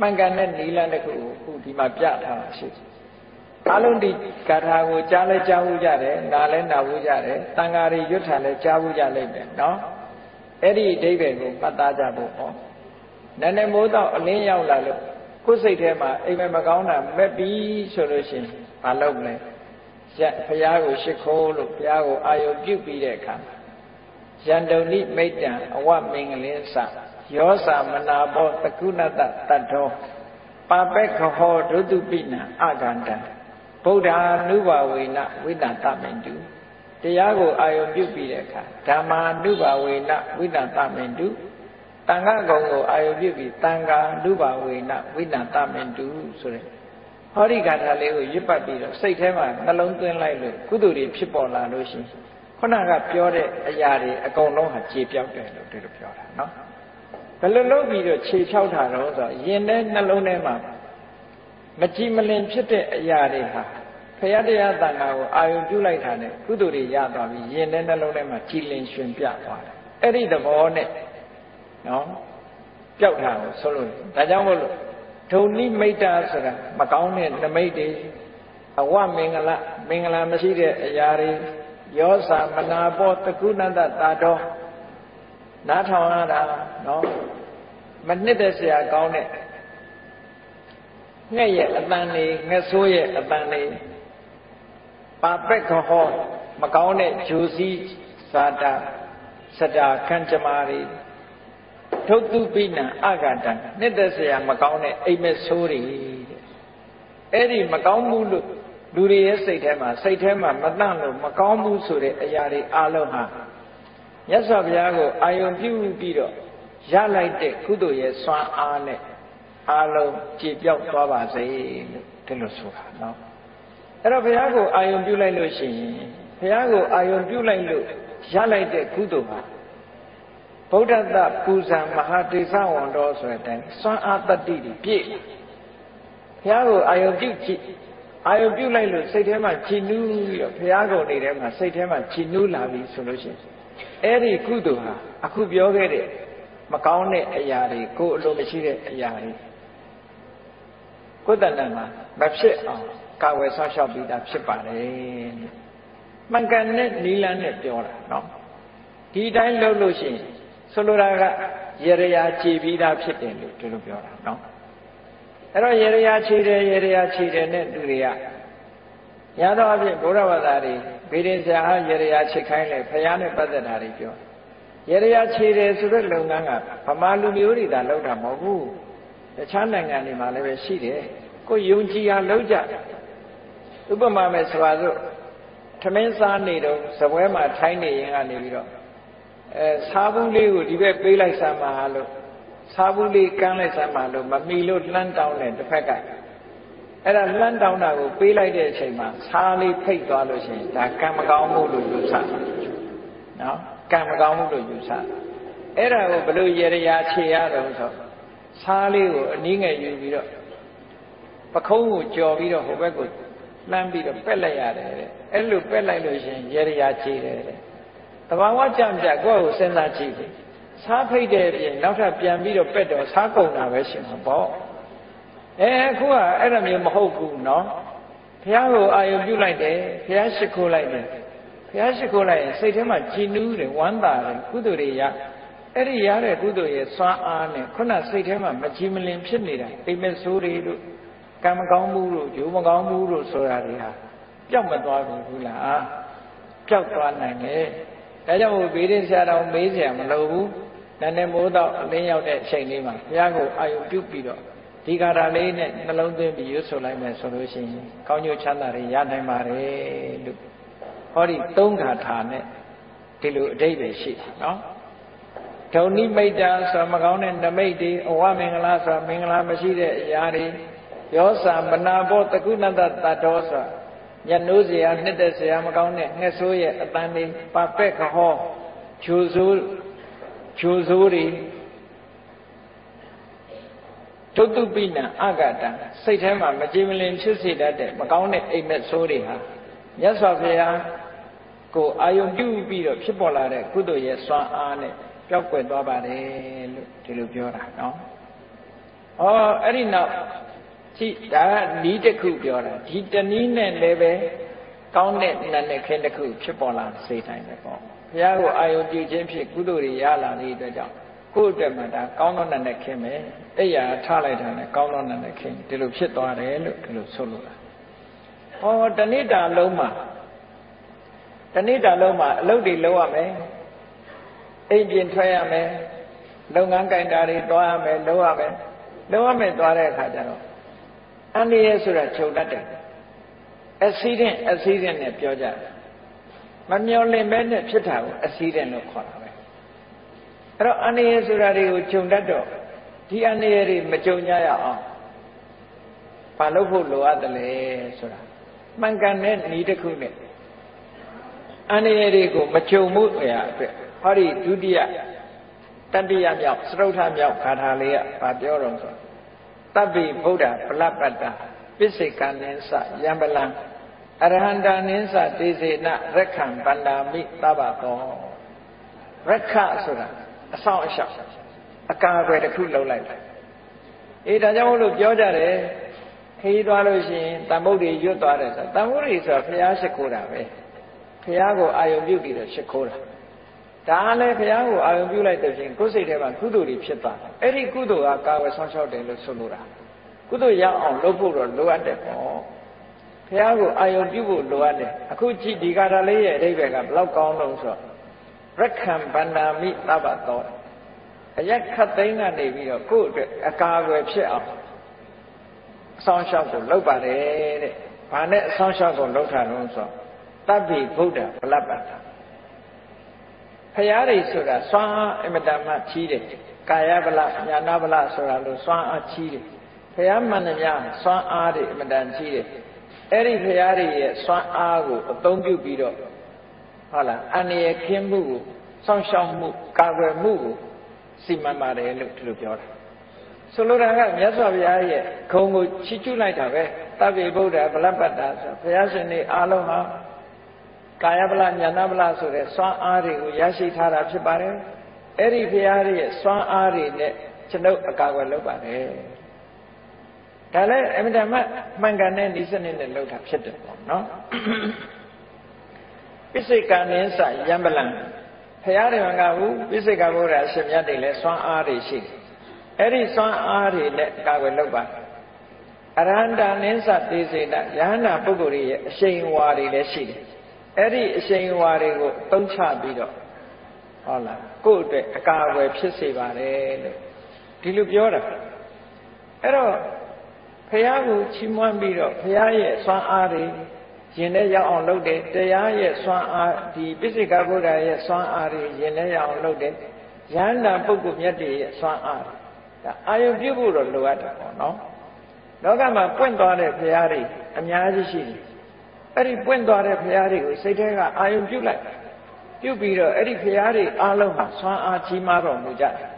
မှန်ကန်တဲ့နီလန်းတစ်ခုကိုခုဒီမှာပြထားတာရှိတယ်အလုံးဒီဂါထာကိုကြားလဲကြားဘူးကြတယ်နားလဲနားဘူးကြတယ်တန်ဃာတွေရွတ်ထာလဲကြားဘူးကြလိမ့်မယ်နော်အဲ့ဒီအဓိပ္ပာယ်ကိုမှတ်သားကြဖို့ဟောနည်းနည်းမိုးတော့အလင်းရောက်လာလို့ကိုယ်စိတ်ထဲမှာအိမ်မက်မကောင်းတာမက်ပြီးဆိုလို့ရှိရင်မလုပ်လဲရဘုရားကိုရှ िख ိုးလို့ဘုရားကိုအာယုပြုပြီးတဲ့အခါ ယန္တုန်ိမိတ်တံအဝမင်္ဂလင်းစယောစာမနာဘောတကုဏတတတ္ထောပါပက်ခဟောဒုတုပိနံအကန္တံဗုဒ္ဓ ानु ဘာဝေနဝိတ္တတမင်တုတရားကိုအာယုပြုပြီးတဲ့အခါဓမ္မာနုဘာဝေနဝိတ္တသမင်တုတန်ခါကုံကိုအာယုပြုပြီးတန်ခါနုဘာဝေနဝိတ္တသမင်တုဆိုတဲ့ဟောဒီဂါထာလေးကိုရွတ်ပတ်ပြီးတော့စိတ်ထဲမှာနှလုံးသွင်းလိုက်လို့ကုသိုလ်တွေဖြစ်ပေါ်လာလို့ရှိရင် ခုနကပြောတဲ့အရာတွေအကုန်လုံးဟာခြေပြောက်တယ်လို့ဒီလိုပြောတာနော်ဘယ်လိုလုပ်ပြီးတော့ခြေဖြောက်တာတော့ဆိုတော့ယင်တဲ့နှလုံးထဲမှာမကြည်မလင်ဖြစ်တဲ့အရာတွေဟာဖရာတရားတန်ခါကိုအာယုံပြုလိုက်တာနဲ့ကုသိုလ်တွေရသွားပြီးယင်တဲ့နှလုံးထဲမှာကြည်လင်ရှင်ပြသွားတယ်အဲ့ဒီသဘောနဲ့နော်ပျောက်တာကိုဆိုလို့ဒါကြောင့်မို့လို့ဒုံနိမိတ်တာဆိုတာမကောင်းတဲ့နမိတ်တွေအဝမင်္ဂလမင်္ဂလာမရှိတဲ့အရာတွေ ယောစာမနာဘောတကုဏတတာတော်နားထောင်ရတာနော်မနှစ်သက်เสียကောင်းတဲ့ငှက်ရဲ့အတန်လေးငှက်ဆိုးရဲ့အတန်လေးပါပက်ခဟောမကောင်းတဲ့ဂျိုစီဇာတာစတာကံကြမာတွေ ထုတ်တုပိနံအဂတံနှစ်သက်เสียမကောင်းတဲ့အိမ်မက်ဆိုးတွေတဲ့အဲ့ဒီမကောင်းမှုလို့ လူတွေရဲ့စိတ်ထဲမှာစိတ်ထဲမှာမတန့်လို့မကောင်းမှုဆိုတဲ့အရာတွေအလုံးဟာမြတ်စွာဘုရားကိုအာယုံပြုပြီးတော့ရလိုက်တဲ့ကုသိုလ်ရဲ့စွမ်းအားနဲ့အလုံးကြည်ပြောက်သွားပါစေလို့ဒီလိုဆိုတာနော်အဲ့တော့ဘုရားကိုအာယုံပြုလိုက်လို့ရှိရင်ဘုရားကိုအာယုံပြုလိုက်လို့ရလိုက်တဲ့ကုသိုလ်ဟာဗုဒ္ဓတပူဇံမဟာတေသဝန္တော်ဆိုတဲ့အတိုင်းစွမ်းအားတတ္တိတွေပြည့်ဘုရားကိုအာယုံပြုကြည့် အာယုံပြုလိုက်လို့စိတ်ထဲမှာကြည်နူးပြီးတော့ဘုရားကိုယ်နေထဲမှာစိတ်ထဲမှာကြည်နူးလာပြီဆိုလို့ရှိရင်အဲ့ဒီကုသိုလ်ဟာအခုပြောခဲ့တဲ့မကောင်းတဲ့အရာတွေကိုယ်အလိုမရှိတဲ့အရာတွေကိုယ်တဏ္ဍာမှာမဖြစ်အောင်ကာဝယ်ဆောက်ရှောက်ပြီးသားဖြစ်ပါတယ်မှန်ကန်တဲ့နီလန်းနဲ့ပြောတာနော်ဒီတိုင်းလုပ်လို့ရှိရင်ဆိုလိုတာကရရကြည်ပြီးသားဖြစ်တယ်လို့ဒီလိုပြောတာနော် အဲ့တော့ရရခြေတယ်ရရခြေတယ်နဲ့သူတွေကညာတော့အဖြစ်ဘုရားဘာသာတွေဗေဒင်ဆရာဟာရရခြေခိုင်းလေဖယားနဲ့ပတ်သက်တာတွေပြောရရခြေတယ်ဆိုတဲ့လုပ်ငန်းကဗမာလူမျိုးတွေသာလုပ်တာမဟုတ်ဘူးတခြားနိုင်ငံတွေမှာလည်းပဲရှိတယ်ကိုယုံကြည်အောင်လုပ်ကြဥပမာမဲ့ဆိုပါစို့ထမင်းစားနေတော့ဇပွဲမှာထိုင်းနေရင်ကနေပြီးတော့အဲစားဘူးလေးကိုဒီဘက်ပေးလိုက်စမ်းပါလို့ စားဘူးလေးကမ်းလိုက်စမ်းပါလို့မမီလို့လှမ်းတောင်းတယ်တစ်ဖက်ကအဲ့ဒါလှမ်းတောင်းတာကိုပေးလိုက်တဲ့အချိန်မှာစားလေးဖိတ်သွားလို့ရှိရင်ဒါကံမကောင်းမှုလို့ယူဆနော်ကံမကောင်းမှုလို့ယူဆအဲ့ဒါကိုဘလို့ရေရရာခြေရတော့ဆိုစားလေးကိုအနည်းငယ်ယူပြီးတော့ပခုံးကိုကြော်ပြီးတော့ဟိုဘက်ကိုလှမ်းပြီးတော့ပက်လိုက်ရတယ်တဲ့အဲ့လိုပက်လိုက်လို့ရှိရင်ရေရရာခြေတယ်တဲ့တဘာဝကြံပြကိုယ့်ကိုစဉ်းစားကြည့်တယ် စားဖိတ်တဲ့အပြင်နောက်ထပ်ပြန်ပြီးတော့ပက်တော့စားကုန်တာပဲရှင်မှာပေါ့အဲအခုကအဲ့လိုမျိုးမဟုတ်ဘူးနော်ဘုရားကိုအာယုပြုလိုက်တယ်ဘုရားရှိခိုးလိုက်တယ်ဘုရားရှိခိုးလိုက်ရင်စိတ်ထဲမှာကြည်နူးတယ်ဝမ်းသာတယ်ကုသိုလ်တွေရအဲ့ဒီရတဲ့ကုသိုလ်ရဲ့စွမ်းအားနဲ့ခုနစိတ်ထဲမှာမကြည်မလင်ဖြစ်နေတာအိမ်မက်ဆိုးတွေလို့ကံမကောင်းမှုလို့ဂျိုးမကောင်းမှုလို့ဆိုတာတွေဟာပျောက်မသွားဘူးလားပျောက်သွားနိုင်တယ်ဒါကြောင့်မို့ဘေးရင်ဆရာတော်မေးစရာမလိုဘူး။ တန်တဲ့မိုးတော့အလင်းရောက်တဲ့အချိန်လေးမှာဘုရားကိုအာယုပြုပြီးတော့ဒီကာထာလေးနဲ့နှလုံးသွင်းပြီးရွတ်ဆိုလိုက်မယ်ဆိုလို့ရှိရင်ကောင်းကျိုးချမ်းသာတွေရနိုင်ပါတယ်လို့ဟောဒီသုံးကာထာနဲ့ဒီလိုအဓိပ္ပာယ်ရှိတယ်နော်ဒုံနိမိတ်တာဆိုမကောင်းတဲ့နမိတ်တွေအဝမင်္ဂလာဆိုမင်္ဂလာမရှိတဲ့အရာတွေရောစာမနာဘောတကုဏတတတော်ဆိုညနိုးစရာနှစ်သက်စရာမကောင်းတဲ့ငှက်ဆိုးရဲ့အတန်တွေပါပက်ခဟောဂျူဆူ ဂျိုဆိုးတွေတုတ်တုပိနံအဂတံစိတ်ထဲမှာမကြည်မလင်ဖြစ်စေတတ်တဲ့မကောင်းတဲ့အိမ်မက်ဆိုးတွေဟာမြတ်စွာဘုရားကိုအာယုံပြုပြီးတော့ဖြစ်ပေါ်လာတဲ့ကုသိုလ်ရဲ့စွမ်းအားနဲ့ပျောက်ကွယ်သွားပါတယ်လို့ဒီလိုပြောတာနော်။ဩအဲ့ဒီနောက်ကြည့်ဒါကနီးတစ်ခုပြောတာဒီတနည်းနဲ့လည်းပဲကောင်းတဲ့နတ်နဲ့ခင်းတစ်ခုဖြစ်ပေါ်လာစေတိုင်းပဲပေါ့ဘု ရားကိုအာယုပြုခြင်းဖြင့်ကုသိုလ်တွေရလာတဲ့အတွက်ကြောင့်ကိုယ့်အတွက်မှဒါကောင်းသောနတ်နဲ့ခင်းမယ်အဲ့ရထားလိုက်တာနဲ့ကောင်းသောနတ်နဲ့ခင်းဒီလိုဖြစ်သွားတယ်လို့ဒီလိုဆိုလိုတာဟောတဏိတာလုံးမှာတဏိတာလုံးမှာအလုပ်တွေလုပ်ရမယ်အိမ်ပြင်ထွက်ရမယ်လုပ်ငန်းကင်တာတွေတွားရမယ်လုပ်ရမယ်လုပ်ရမယ်သွားတဲ့အခါကျတော့အန္တရာယ်ဆိုတာချုပ်တတ်တယ် accident accident နဲ့ပြောကြတယ် မမျော်လင့်ပဲနဲ့ဖြစ်တာကို accident လို့ခေါ်တာပဲအဲ့တော့အန္တရာယ်ဆိုတာတွေကိုခြုံတတ်တော့ဒီအန္တရာယ်တွေမကြုံကြရအောင်ဘာလို့ဖို့လိုအပ်တယ်လဲဆိုတာမှန်ကန်တဲ့ဤတစ်ခုနဲ့အန္တရာယ်တွေကိုမကြုံမှုအရာအတွက်ဟောဒီဒုတိယတတိယမြောက်သရုတ်ထမြောက်ခါထာလေးကဗာပြောတော့ဆိုတပ္ပိဗုဒ္ဓပလပတ္တပိစိကနိသယံပလံ အရဟန္တာနိသတေစေနရက္ခံပန္နာမိသဗ္ဗသောရက္ခဆိုတာအဆောင်အရှောက်အကာအကွယ်တစ်ခုလုပ်လိုက်တယ်အေးဒါကြောင့်မို့လို့ပြောကြတယ်ခရီးသွားလို့ရှိရင်တန်ဖို့တွေရွတ်သွားတယ်ဆိုတန်ဖို့တွေဆိုတာဘုရားရှိခိုးတာပဲဘုရားကိုအာယုံပြုပြီးတော့ရှိခိုးတာဒါလည်းဘုရားကိုအာရုံပြုလိုက်တဲ့ချင်းကိုယ်စိတ်ထဲမှာကုသိုလ်တွေဖြစ်သွားတယ်အဲ့ဒီကုသိုလ်ကကာဝယ်ဆောင်ရှောက်တယ်လို့ဆိုလိုတာကုသိုလ်ရအောင်လုပ်ဖို့တော့လိုအပ်တယ်ပေါ့ ဘုရားကိုအာရုံပြုဖို့လိုအပ်တယ်အခုကြည့်ဒီကာထာလေးရဲ့အဓိပ္ပာယ်ကဘလောက်ကောင်းလို့ဆိုရက္ခံဗန္နာမိသဗ္ဗသောအရက်ခတ်သိမ်းကနေပြီးတော့ကိုယ့်အတွက်အကာအကွယ်ဖြစ်အောင်အဆောင်ရှောက်ကိုလုပ်ပါတယ်တဲ့။ဘာနဲ့အဆောင်ရှောက်ကိုလုပ်တာလို့ဆိုတော့တပ္ပိဗုဒ္ဓဗလပ္ပတ္တဖရာတွေဆိုတာစွမ်းအားအမတမကြီးတယ်ကာယဗလညာနာဗလဆိုတာလို့စွမ်းအားကြီးတယ်ဖရာမှန်တယ်များစွမ်းအားတွေအမတန်ကြီးတယ် အဲ့ဒီဖရာတွေရဲ့စွမ်းအားကိုအသုံးပြုပြီးတော့ဟုတ်လားအန္တရာယ်ခင်းမှုကိုစောင့်ရှောက်မှုကာကွယ်မှုကိုစီမံပါတယ်လို့ဒီလိုပြောတာဆိုလိုတာကမြတ်စွာဘုရားရဲ့ခုံကိုချီးကျူးလိုက်တာပဲတပ္ပိဗုဒ္ဓဗလပတ္တာဆိုဘုရားရှင်တွေအားလုံးဟာကာယဗလညာနာဗလဆိုတဲ့စွမ်းအားတွေကိုရရှိထားတာဖြစ်ပါတယ်အဲ့ဒီဘုရားရဲ့စွမ်းအားတွေနဲ့ကျွန်ုပ်အကာအကွယ်လုပ်ပါတယ် ဒါလည်းအမြဲတမ်းမှန်ကန်တဲ့ဤစနစ်နဲ့လုပ်တာဖြစ်တယ်ပေါ့နော်ပိစိကံနင်းစယံပလံဖရာတွေမှာကဘူးပိစိကဘုရားရှင်မြတ်တွေလည်းစွမ်းအားတွေရှိတယ်အဲ့ဒီစွမ်းအားတွေနဲ့ကာကွယ်လုပ်ပါအရဟန္တာနင်းစသေစေတယဟန္တာပုဂ္ဂိုလ်ရဲ့အရှိန်ဝါတွေလည်းရှိတယ်အဲ့ဒီအရှိန်ဝါတွေကိုသုံးချပြီးတော့ဟုတ်လားကိုယ့်အတွက်အကာအကွယ်ဖြစ်စေပါတယ်လို့ဒီလိုပြောတာအဲ့တော့ ဖះကိုချီးမွမ်းပြီးတော့ဖះရဲ့စွမ်းအားတွေရင်ထဲရောက်အောင်လုပ်တယ်တရားရဲ့စွမ်းအားဒီပိစိကဗုဒ္ဓရဲ့စွမ်းအားတွေရင်ထဲရောက်အောင်လုပ်တယ်ယန္တာပုဂ္ဂိုလ်မြတ်တွေရဲ့စွမ်းအားဒါအာယုပြုဖို့တော့လိုအပ်တယ်ပေါ့နော်လောကမှာပွင့်သွားတဲ့ဘုရားတွေအများကြီးရှိတယ်အဲ့ဒီပွင့်သွားတဲ့ဘုရားတွေကိုစိတ်ထဲကအာယုပြုလိုက်ပြုပြီးတော့အဲ့ဒီဘုရားတွေအားလုံးဟာစွမ်းအားကြီးမားတော်မူကြတယ်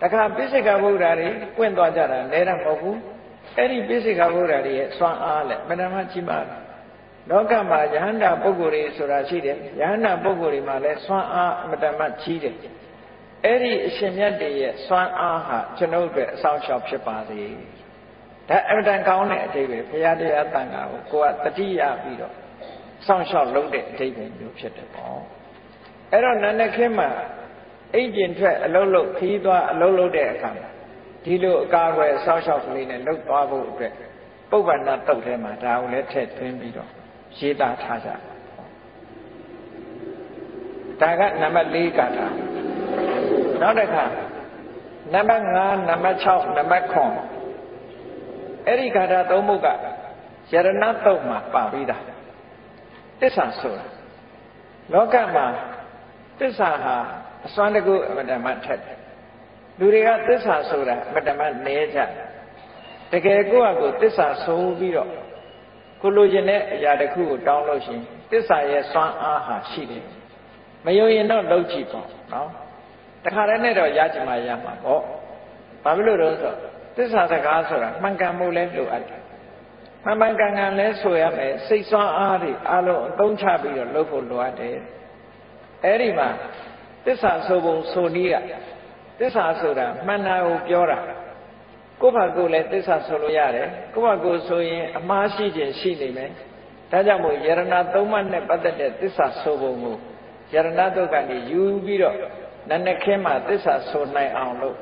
တခါပိစိကဗုဒ္ဓတွေပွင့်သွားကြတာလဲတာမဟုတ်ဘူး အဲ့ဒီပိစိကဗုဒ္ဓတွေရဲ့စွမ်းအားလည်းမနမကြီးမားတယ်လောကမှာယဟန္တာပုဂ္ဂိုလ်တွေဆိုတာရှိတယ်ယဟန္တာပုဂ္ဂိုလ်တွေမှာလည်းစွမ်းအားအမတန်မှကြီးတယ်အဲ့ဒီအရှင်မြတ်တွေရဲ့စွမ်းအားဟာကျွန်ုပ်တို့အဆောင်ရှောက်ဖြစ်ပါစေဒါအမတန်ကောင်းတဲ့အဓိပ္ပာယ်ဘုရားတရားတန်ခါကိုကိုကတတိယပြီးတော့စောင့်ရှောက်လုပ်တဲ့အဓိပ္ပာယ်မျိုးဖြစ်တယ်ပေါ့အဲ့တော့နန္ဒခေမှာအိမ်ပြင်ထွက်အလုံးလုံးခီးသွားအလုံးလုံးတဲ့အခါမှာ ဒီလိုအကာအကွယ်စောင့်ရှောက်ကလေးနဲ့လှုပ်သွားဖို့အတွက်ပုဗ္ဗန္နတုတ်ထဲမှာဒါကိုလည်းထည့်သွင်းပြီးတော့ရေးသားထားကြဒါကနံပါတ်၄ကထာနောက်တစ်ခါနံပါတ်5နံပါတ်6နံပါတ်9အဲ့ဒီဂါထာသုံးပုဒ်ကယရဏတုတ်မှာပါပြီးတာတစ္ဆာဆိုတာလောကမှာတစ္ဆာဟာအစွမ်းတကူအမတ္တမထက်တယ် လူတွေကတစ္ဆာဆိုတာအမတ္တမနဲကြတကယ်ကိုယ့်အကိုတစ္ဆာဆိုပြီးတော့ကိုလိုချင်တဲ့အရာတစ်ခုကိုတောင်းလို့ရှိရင်တစ္ဆာရဲ့စွမ်းအားဟာရှိတယ်မယုံရင်တော့လုပ်ကြည့်ပေါ့နော်တခါတည်းနဲ့တော့ရကြမှာရမှာပေါ့ဘာဖြစ်လို့လဲဆိုတော့သစ္စာစကားဆိုတာမှန်ကန်မှုလဲလိုအပ်တယ်မှန်မှန်ကန်ကန်လဲဆိုရမယ်စိတ်စွမ်းအားတွေအလုံးအသုံးချပြီးတော့လုပ်ဖို့လိုအပ်တယ်အဲ့ဒီမှာသစ္စာဆိုပုံဆိုနည်းက သစ္စာဆိုတာမှန်တာကိုပြောတာကိုယ့်ဘာကိုယ်လည်းသစ္စာဆိုလို့ရတယ်ကိုယ့်ဘာကိုယ်ဆိုရင်အမှားရှိခြင်းရှိနေမယ်ဒါကြောင့်မို့ယရဏသုံးပါးနဲ့ပတ်သက်တဲ့သစ္စာဆိုပုံကိုယရဏတုတ်ကနေယူပြီးတော့နနခင်းမှာသစ္စာဆိုနိုင်အောင်လို့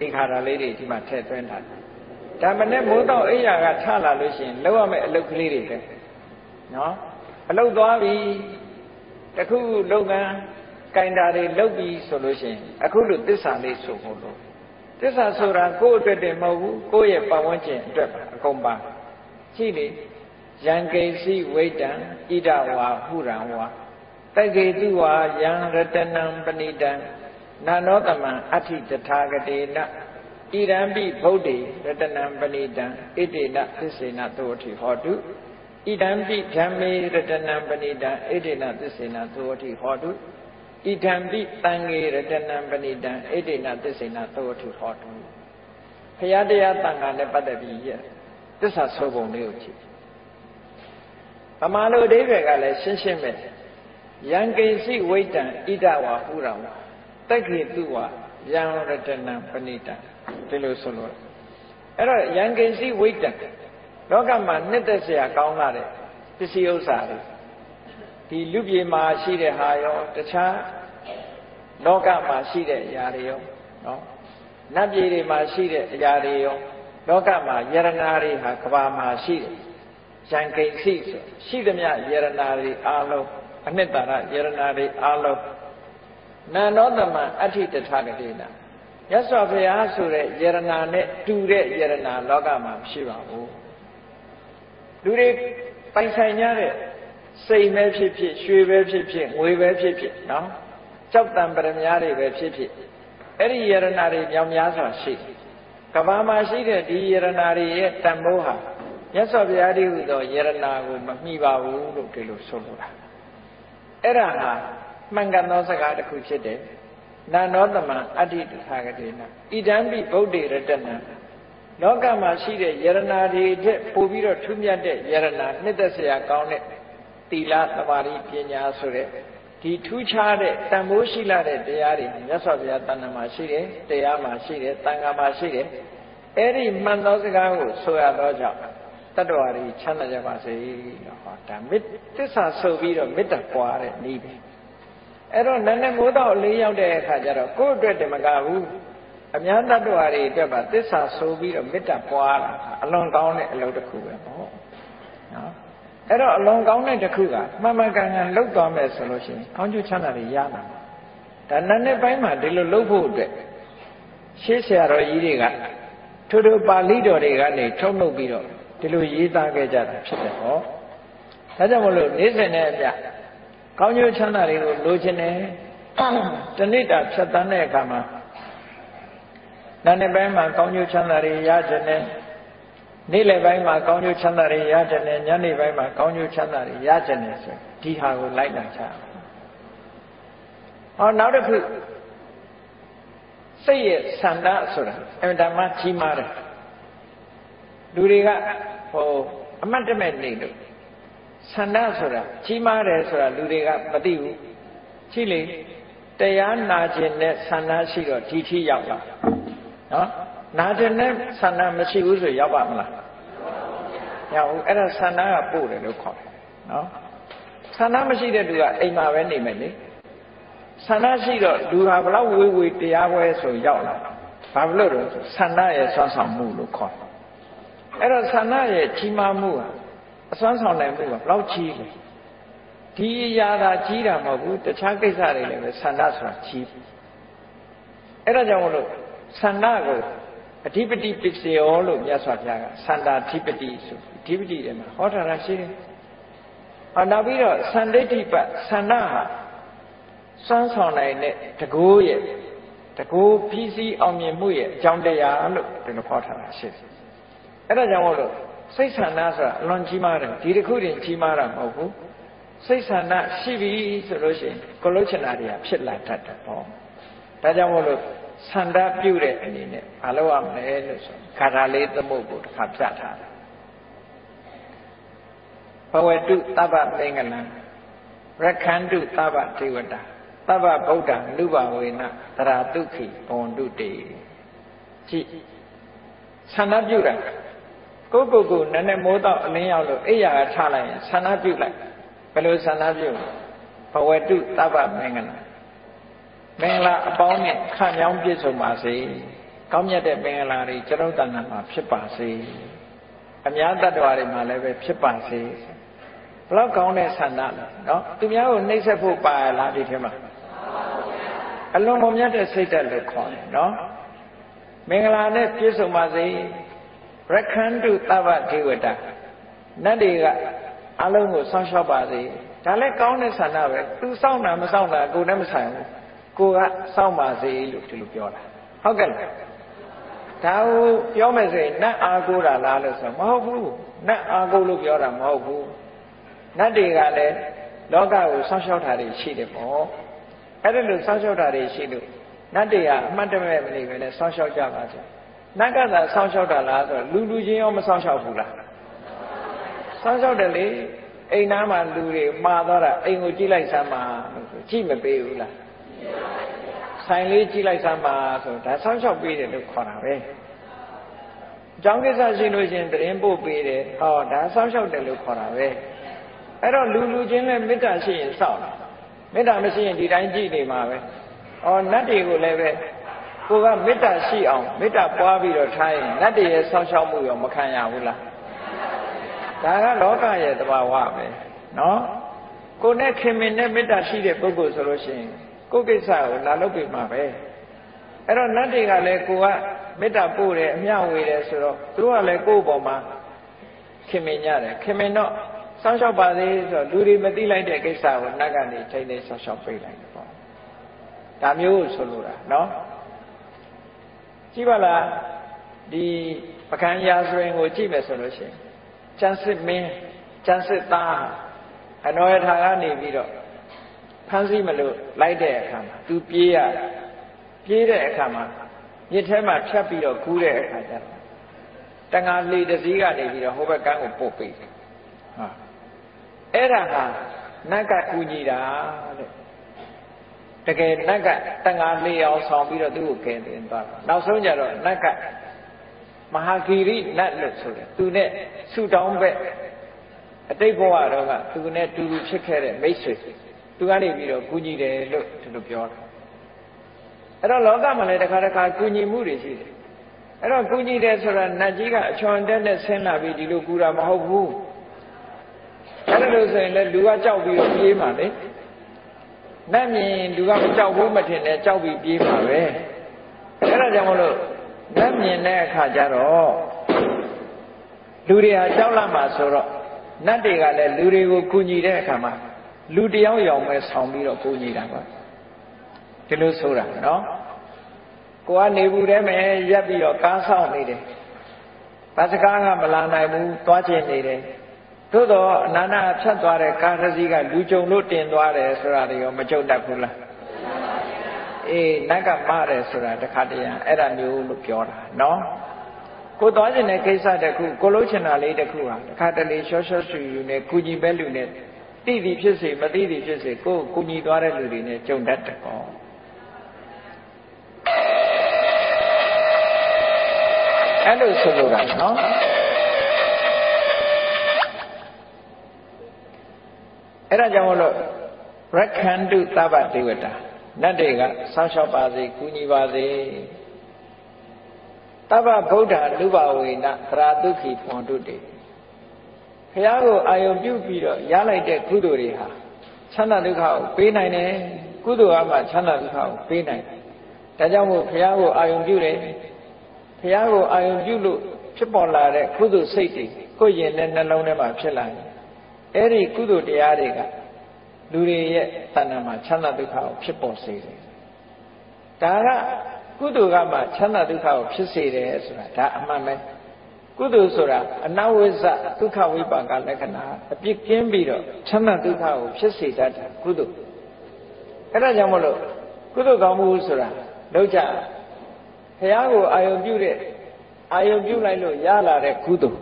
အိခါရလေးတွေဒီမှာထည့်သွင်းထားတယ်ဒါမနဲ့မိုးတော့အိယာကထလာလို့ရှိရင်လောက်ရမယ့်အလုပ်ကလေးတွေပဲနော်အလုပ်သွားပြီတခုလုပ်ငန်း ကင်တာတွေလုပ်ပြီဆိုလို့ရှိရင်အခုလိုသစ္စာလေးဆိုဖို့လို့သစ္စာဆိုတာကိုယ့်အတွက်တည်းမဟုတ်ဘူးကိုယ့်ရဲ့ပတ်ဝန်းကျင်အတွက်ပါအကုန်ပါရှိလေယံကိစီဝိတံဣဒဝါဟုရံဝါတကေတုဝါယံရတနံပဏိတံနာနောတမံအဋ္ဌိတထာဂတေနဣရံပိဗုဒ္ဓေရတနံပဏိတံဣတိနသစ္စေနသောတိဟောတုဣဒံပိဓမ္မေရတနံပဏိတံဣတိနသစ္စေနသောတိဟောတု ဣဒံပိတံငေရတနံပဏိတံဣတိနသစ္စေနသောတိဟောတုဖရာတရားတန်ခါနဲ့ပတ်သက်ပြီးရသစ္စာဆိုပုံလေးကိုကြည့်ဗမာလိုအဓိပ္ပာယ်ကလည်းရှင်းရှင်းပဲယံကိစီဝိတံဣဒဝါဟူရံဝါတက်ခေတုဝယံရတနံပဏိတံဒီလိုဆိုလို့အဲ့တော့ယံကိစီဝိတံလောကမှာနှစ်သက်စရာကောင်းလာတဲ့ပစ္စည်းဥစ္စာတွေ ဒီလူပြေမှာရှိတဲ့ဟာရောတခြားလောကမှာရှိတဲ့အရာတွေရောနော်နတ်ပြည်တွေမှာရှိတဲ့အရာတွေရောလောကမှာယရနာတွေဟာကဘာမှာရှိတယ်ယံကိစီဆိုရှိသမျှယရနာတွေအားလုံးအနှစ်သာရယရနာတွေအားလုံးနန္ဒောတမအဋ္ဌိတထကတိနာမြတ်စွာဘုရားဆိုတဲ့ယရနာနဲ့တူတဲ့ယရနာလောကမှာမရှိပါဘူးလူတွေပိုင်ဆိုင်ကြတဲ့ စိတ်ပဲဖြစ်ဖြစ်ရွှေပဲဖြစ်ဖြစ်ငွေပဲဖြစ်ဖြစ်နော်ကြောက်တံပရမများတွေပဲဖြစ်ဖြစ်အဲ့ဒီယရနာတွေမြောင်များစွာရှိတယ်ကဘာမှာရှိတဲ့ဒီယရနာတွေရဲ့တန်ဖိုးဟာမြတ်စွာဘုရားတည်းဟူသောယရနာကိုမမှီပါဘူးလို့ဒီလိုဆိုလိုတာအဲ့ဒါဟာမှန်ကန်သောစကားတစ်ခုဖြစ်တယ်နာနောတမံအဋ္ဌိတထာဂတိနာဣဒံပိဗုဒ္ဓေရတနာလောကမှာရှိတဲ့ယရနာတွေတဲ့ပို့ပြီးတော့ထူးမြတ်တဲ့ယရနာနှစ်သက်စရာကောင်းတဲ့ သီလသမာဓိပညာဆိုတဲ့ဒီထူးခြားတဲ့တန်ဖိုးရှိလာတဲ့တရားတွေမြတ်စွာဘုရားတဏ္ဍာမှာရှိတယ်တရားမှာရှိတယ်တန်ခါမှာရှိတယ်အဲ့ဒီမှန်သောစကားကိုဆိုရတော့ကြောင့်တတ္တဝါတွေချမ်းသာကြပါစေလို့ဟောဒါမေတ္တစ္ဆာဆိုပြီးတော့မေတ္တာပွားတဲ့နည်းပဲအဲ့တော့နည်းနည်းမိုးတော့လေးရောက်တဲ့အခါကျတော့ကိုယ့်အတွက်တမကဘူးအများတတ္တဝါတွေအတွက်ပါသစ္စာဆိုပြီးတော့မေတ္တာပွားတာအလွန်ကောင်းတဲ့အလုပ်တစ်ခုပဲပေါ့နော် အဲ့တော့အလွန်ကောင်းတဲ့တစ်ခုကမှန်မှန်ကန်ကန်လှုပ်သွားမယ်ဆိုလို့ရှိရင်ကောင်းကျိုးချမ်းသာတွေရလာဒါနည်းနည်းပိုင်းမှာဒီလိုလှုပ်ဖို့အတွက်ရှေးဆရာတော်ကြီးတွေကထို့ထို့ပါဠိတော်တွေကနေထုတ်လုပ်ပြီးတော့ဒီလိုရေးသားခဲ့ကြတာဖြစ်တယ်ဟောဒါကြောင့်မလို့နေ့စဉ်နဲ့အပြကောင်းကျိုးချမ်းသာတွေကိုလိုချင်တယ်တဏိတာဖြတ်တန်းတဲ့အခါမှာနာနေပိုင်းမှာကောင်းကျိုးချမ်းသာတွေရချင်တယ် နေ့လယ်ပိုင်းမှာကောင်းကျိုးချမ်းသာတွေရချင်တယ်ညနေပိုင်းမှာကောင်းကျိုးချမ်းသာတွေရချင်တယ်ဆိုဒီဟာကိုလိုက်လာချဟောနောက်တစ်ခုစိတ်ရဲ့ဆန္ဒဆိုတာအမှန်တမ်းကြီးမားတယ်လူတွေကဟိုအမတ်တမဲ့နေလို့ဆန္ဒဆိုတာကြီးမားတယ်ဆိုတာလူတွေကမသိဘူးရှိလေတရားနာခြင်းနဲ့ဆန္ဒရှိတော့ဒီထိရောက်လာနော် နာခြင်းနဲ့ဆန္ဒမရှိဘူးဆိုရောက်ပါမလားရောက်ဘူးအဲ့ဒါဆန္ဒကပို့တယ်လို့ခေါ်တယ်နော်ဆန္ဒမရှိတဲ့သူကအိမ်မှာပဲနေမယ်လေဆန္ဒရှိတော့လူဟာဘလောက်ဝေးဝေးတရားပွဲဆိုရောက်လာဘာလို့လဲဆိုဆန္ဒရဲ့ဆွမ်းဆောင်မှုလို့ခေါ်တယ်အဲ့တော့ဆန္ဒရဲ့ကြီးမားမှုဟာအစွမ်းဆောင်နိုင်မှုကဘလောက်ကြီးလဲဒီအရာသာကြီးတာမဟုတ်ဘူးတခြားကိစ္စတွေလည်းပဲဆန္ဒဆိုတာကြီးအဲ့ဒါကြောင့်မလို့ဆန္ဒကို အဓိပတိပစ္စယောလို့မြတ်စွာဘုရားကဆန္ဒအဓိပတိဆိုအဓိပတိတွေမှာဟောထားတာရှိတယ်။ဟောနောက်ပြီးတော့သန္တိဋ္ဌိပတ်ဆန္ဒဟာစွမ်းဆောင်နိုင်တဲ့တကိုးရဲ့တကိုးပြီးစီးအောင်မြင်မှုရဲ့အကြောင်းတရားလို့ဒီလိုခေါ်ထားတာရှိတယ်။အဲ့ဒါကြောင့်မို့လို့စိတ်ဆန္ဒဆိုတာအလွန်ကြီးမားတယ်ဒီတစ်ခုတည်းကြီးမားတာမဟုတ်ဘူး။စိတ်ဆန္ဒရှိပြီဆိုလို့ရှိရင်ကိုလုံးချင်တာတွေကဖြစ်လာတတ်တယ်ပေါ့။ဒါကြောင့်မို့လို့ ဆန္ဒပြုတဲ့အနေနဲ့မလုပ်ရမလဲလို့ဆိုခါထာလေးသမုတ်ကိုတစ်ခါပြထားတယ်ဘဝတုတပ္ပမင်္ဂလံရခန္တုတပ္ပဒေဝတာတပ္ပဗုဒ္ဓနုဘဝေနသရတုခိဘွန်တုတေကြည့်ဆန္ဒပြုတာကိုကိုကိုနည်းနည်းမိုးတော့အလင်းရောက်လို့အိယာကထလိုက်ရင်ဆန္ဒပြုလိုက်ဘယ်လိုဆန္ဒပြုဘဝတုတပ္ပမင်္ဂလံ မင်္ဂလာအပေါင်းနဲ့ခန့်မြောင်းပြည့်စုံပါစေကောင်းမြတ်တဲ့မင်္ဂလာတွေကျွန်ုပ်တဏ္ဍာမှာဖြစ်ပါစေအများတ attva တွေမှာလည်းပဲဖြစ်ပါစေဘလောက်ကောင်းတဲ့ဆန္ဒလဲနော်သူများကိုနှိပ်စက်ဖို့ပါလားဒီထဲမှာအလွန်မမြတ်တဲ့စိတ်ဓာတ်လို့ခေါ်တယ်နော်မင်္ဂလာနဲ့ပြည့်စုံပါစေရခန္တုသဗ္ဗဒေဝတာနတ်တွေကအလုံးကိုဆောင်းလျှောက်ပါစေဒါလည်းကောင်းတဲ့ဆန္ဒပဲသူစောင့်တာမစောင့်တာကိုယ်နဲ့မဆိုင်ဘူး ကိုကစောင့်ပါစေလို့ဒီလိုပြောတာဟုတ်ကဲ့လားဒါကိုပြောမယ်ဆိုရင်နတ်အာကိုတာလားလို့ဆိုမဟုတ်ဘူးနတ်အာကိုလို့ပြောတာမဟုတ်ဘူးနတ်တွေကလည်းလောကကိုဆောင်းလျှောက်တာတွေရှိတယ်ပေါ့အဲ့ဒါလို့ဆောင်းလျှောက်တာတွေရှိလို့နတ်တွေကအမှတ်တမဲ့မနေပဲနဲ့ဆောင်းလျှောက်ကြပါစေနတ်ကသာဆောင်းလျှောက်တာလားဆိုလူလူချင်းရောမဆောင်းလျှောက်ဘူးလားဆောင်းလျှောက်တယ်လေအိမ်သားမှာလူတွေမှာသွားတာအိမ်ကိုကြည့်လိုက်စမ်းပါလို့ဆိုကြည့်မပေးဘူးလား ဆိုင်လေးကြည့်လိုက်စမ်းပါဆိုဒါဆောင်းလျှောက်ပေးတယ်လို့ခေါ်တာပဲအကြောင်းကိစ္စရှိလို့ရှင်တရင်ပို့ပေးတယ်ဟောဒါဆောင်းလျှောက်တယ်လို့ခေါ်တာပဲအဲ့တော့လူလူချင်းနဲ့မေတ္တာရှိရင်စောင့်တာမေတ္တာမရှိရင်ဒီတိုင်းကြည့်နေမှာပဲဩနတ်တွေကိုလည်းပဲကိုကမေတ္တာရှိအောင်မေတ္တာပွားပြီးတော့ထားရင်နတ်တွေရဲ့ဆောင်းလျှောက်မှုရောမခံရဘူးလားဒါကလောကရဲ့သဘာဝပဲနော်ကိုနဲ့ခင်မင်နဲ့မေတ္တာရှိတဲ့ပုဂ္ဂိုလ်ဆိုလို့ရှိရင် ကိုယ်ကိစ္စကိုလာလုပ်ပြမှာပဲအဲ့တော့နတ်တွေကလည်းကိုကမေတ္တာပို့တယ်အမျှဝေတယ်ဆိုတော့သူတို့ကလည်းကိုယ့်ဘောမှာခင်မင်ကြတယ်ခင်မင်တော့စောင့်ရှောက်ပါသေးဆိုတော့လူတွေမသိလိုက်တဲ့ကိစ္စကိုနတ်ကနေချိန်နေစောင့်ရှောက်ပေးလိုက်တယ်ပေါ့ဒါမျိုးဆိုလိုတာနော်ကြည့်ပါလားဒီပကံရာဇဝင်ကိုကြည့်မယ်ဆိုလို့ရှိရင်ကျန်စစ်မင်းကျန်စစ်သားအနောယထာကနေပြီးတော့ ဖမ်းဆီးမလို့လိုက်တဲ့အခါမှာသူပြေးရပြေးတဲ့အခါမှာမြစ်ထဲမှာဖြတ်ပြီးတော့ကူးတဲ့အခါကျတော့တငါလေတစည်းကနေပြီးတော့ဟိုဘက်ကန်းကိုပုတ်ပေးတယ်ဟာအဲ့ဒါဟာနတ်ကကူညီတာတဲ့တကယ်နတ်ကတငါလေအောင်ဆောင်ပြီးတော့သူ့ကိုကယ်တင်သွားတာနောက်ဆုံးကျတော့နတ်ကမဟာဂီရိနတ်လို့ဆိုတယ်သူနဲ့ဆူတောင်းဘက်အတိတ်ဘဝတော့ကသူနဲ့တူတူဖြစ်ခဲ့တဲ့မိတ်ဆွေ သူကနေပြီးတော့ကူညီတယ်လို့သူတို့ပြောတာအဲ့တော့လောကမှာလည်းတစ်ခါတစ်ခါကူညီမှုတွေရှိတယ်အဲ့တော့ကူညီတယ်ဆိုတာနတ်ကြီးကအချွန်တက်နဲ့ဆင်းလာပြီးဒီလိုကူတာမဟုတ်ဘူးအဲ့ဒါလို့ဆိုရင်လည်းလူကကြောက်ပြီးတော့ပြေးမှာလေနတ်မြင်လူကမကြောက်ဘူးမထင်နဲ့ကြောက်ပြီးပြေးမှာပဲအဲ့ဒါကြောင့်မလို့နတ်မြင်တဲ့အခါကျတော့လူတွေဟာကြောက်လာမှာဆိုတော့နတ်တွေကလည်းလူတွေကိုကူညီတဲ့အခါမှာ လူတယောက်ယောင်ပဲဆောင်ပြီးတော့ကူညီတာပါဒီလိုဆိုတာနော်ကိုကနေဘူးထဲမှာရက်ပြီးတော့ကားဆောင်နေတယ်ဘာစကားကမလာနိုင်ဘူးသွားချင်နေတယ်သို့တော့အနန္တဖြတ်သွားတဲ့ကားတစ်စီးကလူကြုံလို့တင်သွားတယ်ဆိုတာတွေရောမကြုံတတ်ဘူးလားအေးနတ်ကမတယ်ဆိုတာတခါတည်းအဲ့ဒါမျိုးလို့ပြောတာနော်ကိုသွားခြင်းတဲ့ကိစ္စတခုကိုလုံးချင်တာလေးတခုဟာတခါတလေရှော့ရှော့ဆူယူနဲ့ကုညီပဲလူနဲ့ သိသည်ဖြစ်စေမသိသည်ဖြစ်စေကိုကုညီသွားတဲ့လူတွေနဲ့ကြုံတတ်တယ်ကောအဲ့လိုဆိုလိုတာနော်အဲ့ဒါကြောင့်မလို့ရက္ခန္တုသဗ္ဗဒေဝတာနတ်တွေကဆောင်းလျှောက်ပါစေကူညီပါစေတဗ္ဗဗုဒ္ဓလူဘဝေနသရာဒုက္ခိဖွန်တုတေ ဘုရားကိုအာယုံပြုပြီးတော့ရလိုက်တဲ့ကုသိုလ်တွေဟာချမ်းသာဒုက္ခကိုပေးနိုင်တယ်ကုသိုလ်အမှချမ်းသာဒုက္ခကိုပေးနိုင်တယ်ဒါကြောင့်မို့ဘုရားကိုအာယုံပြုတယ်ဘုရားကိုအာယုံပြုလို့ဖြစ်ပေါ်လာတဲ့ကုသိုလ်စိတ်တွေကိုယ်ရင်နဲ့နှလုံးထဲမှာဖြစ်လာတယ်အဲ့ဒီကုသိုလ်တရားတွေကလူတွေရဲ့တဏ္ဍာမှာချမ်းသာဒုက္ခကိုဖြစ်ပေါ်စေတယ်ဒါကကုသိုလ်ကမှချမ်းသာဒုက္ခကိုဖြစ်စေတယ်ဆိုတာဒါအမှန်ပဲ ကုသိုလ်ဆိုတာအနဝိဇ္ဇဒုက္ခဝိပါကလက္ခဏာအပြစ်ကင်းပြီးတော့ချမ်းသာဒုက္ခကိုဖြစ်စေတတ်တာကုသိုလ်အဲ့ဒါကြောင့်မလို့ကုသိုလ်ကောင်းမှုဆိုတာလောက်ကြဘုရားကိုအာယုံပြုတဲ့အာယုံပြုလိုက်လို့ရလာတဲ့ကုသိုလ်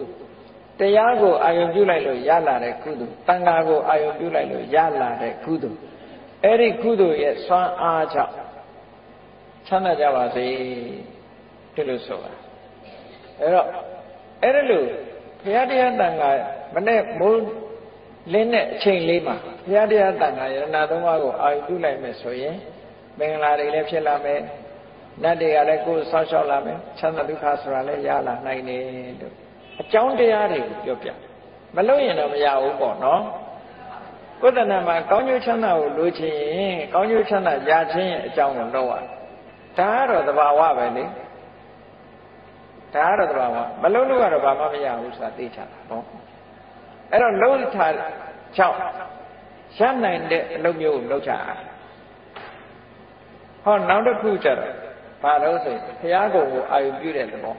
တရားကိုအာယုံပြုလိုက်လို့ရလာတဲ့ကုသိုလ်တန်ခါကိုအာယုံပြုလိုက်လို့ရလာတဲ့ကုသိုလ်အဲ့ဒီကုသိုလ်ရဲ့စွမ်းအားကြောင့်ချမ်းသာကြပါစေဒီလိုဆိုတာအဲ့တော့ အဲ့ဒါလို့ဘုရားတရားတန်ခါမနဲ့မိုးလင်းတဲ့အချိန်လေးမှာဘုရားတရားတန်ခါယရဏသုံးပါးကိုအာယုံပြုလိုက်မယ်ဆိုရင်မင်္ဂလာတွေလည်းဖြစ်လာမယ်နတ်တွေကလည်းကိုယ်ဆောက်ရှောက်လာမယ်ချမ်းသာဒုက္ခဆိုတာလည်းရလာနိုင်တယ်လို့အကြောင်းတရားတွေကိုပြောပြမလို့ရင်တော့မရဘူးပေါ့နော်ကိုယ်တဏ္ဍာမှာကောင်းကျိုးချမ်းသာကိုလိုချင်ရင်ကောင်းကျိုးချမ်းသာရခြင်းရဲ့အကြောင်းကိုလုပ်ရဒါကတော့သဘာဝပဲလေ ဒါကတော့သဘာဝမလုံးလို့ကတော့ဘာမှမရဘူးဆိုတာသိချတာပေါ့အဲ့တော့လုံးထား၆ရနိုင်တဲ့အလုပ်မျိုးကိုလုပ်ချတာဟောနောက်တစ်ခုကျတော့ဘာလို့ဆိုဘုရားကုံကိုအာယုပြုတဲ့သဘော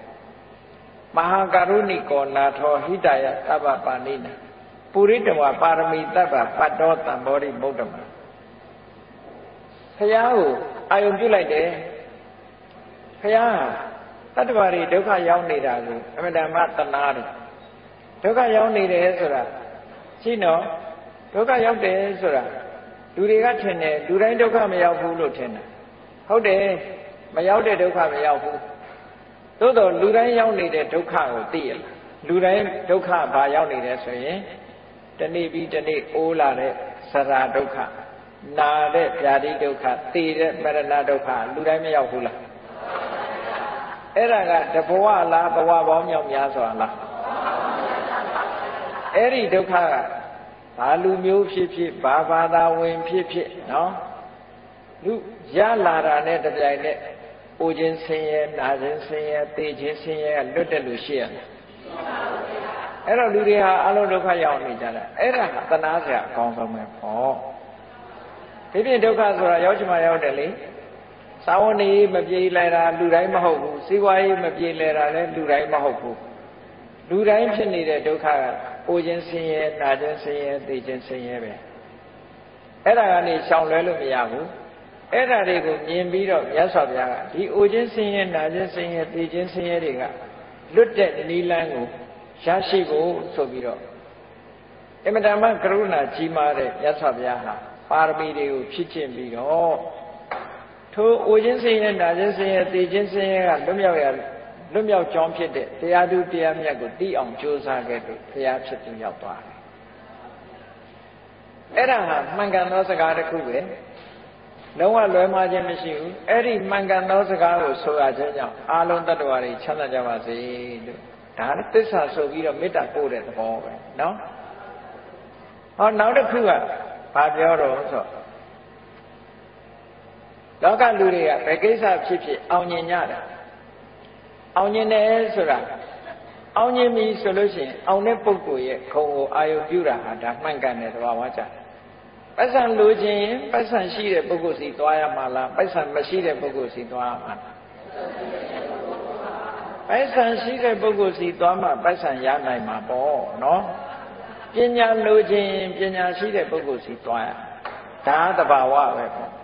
မဟာကရုဏိကောနာထောဟိတယသဗ္ဗပါဏိနာပုရိတဝပါရမီတဗ္ဗပတ္တောတံဘောဓိမုဒ္ဓမဘုရားကိုအာယုပြုလိုက်တယ်ဘုရား တတ္တဝါတွေဒုက္ခရောက်နေတာကိုအမတန်မှတနာတယ်ဒုက္ခရောက်နေတယ်ဆိုတာရှိနော်ဒုက္ခရောက်တယ်ဆိုတာလူတွေကထင်တယ်လူတိုင်းဒုက္ခမရောက်ဘူးလို့ထင်တယ်ဟုတ်တယ်မရောက်တဲ့ဒုက္ခမရောက်ဘူးသို့တော့လူတိုင်းရောက်နေတဲ့ဒုက္ခကိုသိရလားလူတိုင်းဒုက္ခဘာရောက်နေတယ်ဆိုရင်တနေ့ပြီးတနေ့အိုးလာတဲ့စရာဒုက္ခနာတဲ့ဗျာတိဒုက္ခသိတဲ့မရဏဒုက္ခလူတိုင်းမရောက်ဘူးလား အဲ့ဒါကတဘဝလားဘဝပေါင်းမြောက်များစွာလားအဲ့ဒီဒုက္ခကဘာလူမျိုးဖြစ်ဖြစ်ဘာဘာသာဝင်ဖြစ်ဖြစ်နော်လူရလာတာနဲ့တပြိုင်နက်အိုခြင်းဆင်းရဲနာခြင်းဆင်းရဲသိခြင်းဆင်းရဲကလွတ်တယ်လို့ရှိရတယ်အဲ့တော့လူတွေဟာအလုံးဒုက္ခရောက်နေကြတာအဲ့ဒါကတနာစရာအကောင်းဆုံးပဲပေါ့ဒီပြင်ဒုက္ခဆိုတာရောက်ချင်မှရောက်တယ်လေ သာဝနေမပြေလဲတာလူတိုင်းမဟုတ်ဘူးစီးပွားရေးမပြေလဲတာလည်းလူတိုင်းမဟုတ်ဘူးလူတိုင်းဖြစ်နေတဲ့ဒုက္ခကအိုခြင်းဆင်းရဲနာခြင်းဆင်းရဲသိခြင်းဆင်းရဲပဲအဲ့ဒါကနေရှောင်လွဲလို့မရဘူးအဲ့ဒါတွေကိုမြင်ပြီးတော့မြတ်စွာဘုရားကဒီအိုခြင်းဆင်းရဲနာခြင်းဆင်းရဲသိခြင်းဆင်းရဲတွေကလွတ်တဲ့နိလန်းကိုရရှိဖို့ဆိုပြီးတော့အမတမကရုဏာကြီးမားတဲ့မြတ်စွာဘုရားဟာပါရမီတွေကိုဖြည့်ကျင့်ပြီးတော့ ထိုအိုခြင်းဆင်းရဲနာခြင်းဆင်းရဲသိခြင်းဆင်းရဲကလွတ်မြောက်ရလွတ်မြောက်ကြောင်းဖြစ်တဲ့တရားသူတရားမြတ်ကိုသိအောင်ကြိုးစားခဲ့လို့ဘုရားဖြစ်သူရောက်သွားတယ်အဲ့ဒါဟာမှန်ကန်သောစကားတစ်ခုပဲလုံးဝလွဲမှားခြင်းမရှိဘူးအဲ့ဒီမှန်ကန်သောစကားကိုဆိုရခြင်းကြောင့်အာလုံးတ attva တွေချမ်းသာကြပါစေလို့ဒါလည်းသစ္စာဆိုပြီးတော့မေတ္တာပို့တဲ့သဘောပဲနော်ဟောနောက်တစ်ခုကဘာပြောတော့ဆို လောကလူတွေကဘယ်ကိစ္စဖြစ်ဖြစ်အောင်မြင်ကြတာအောင်မြင်တယ်ဆိုတာအောင်မြင်ပြီဆိုလို့ရှိရင်အောင်တဲ့ပုဂ္ဂိုလ်ရဲ့ခုံကိုအာယုပြုတာဟာဒါမှန်ကန်တယ်သဘာဝကြပတ်စံလိုခြင်းပတ်စံရှိတဲ့ပုဂ္ဂိုလ်စီသွားရမှာလားပတ်စံမရှိတဲ့ပုဂ္ဂိုလ်စီသွားရမှာလားပိုက်ဆံရှိတဲ့ပုဂ္ဂိုလ်စီသွားမှပိုက်ဆံရနိုင်မှာပေါ့နော်ပညာလိုခြင်းပညာရှိတဲ့ပုဂ္ဂိုလ်စီသွားရဒါသဘာဝပဲပေါ့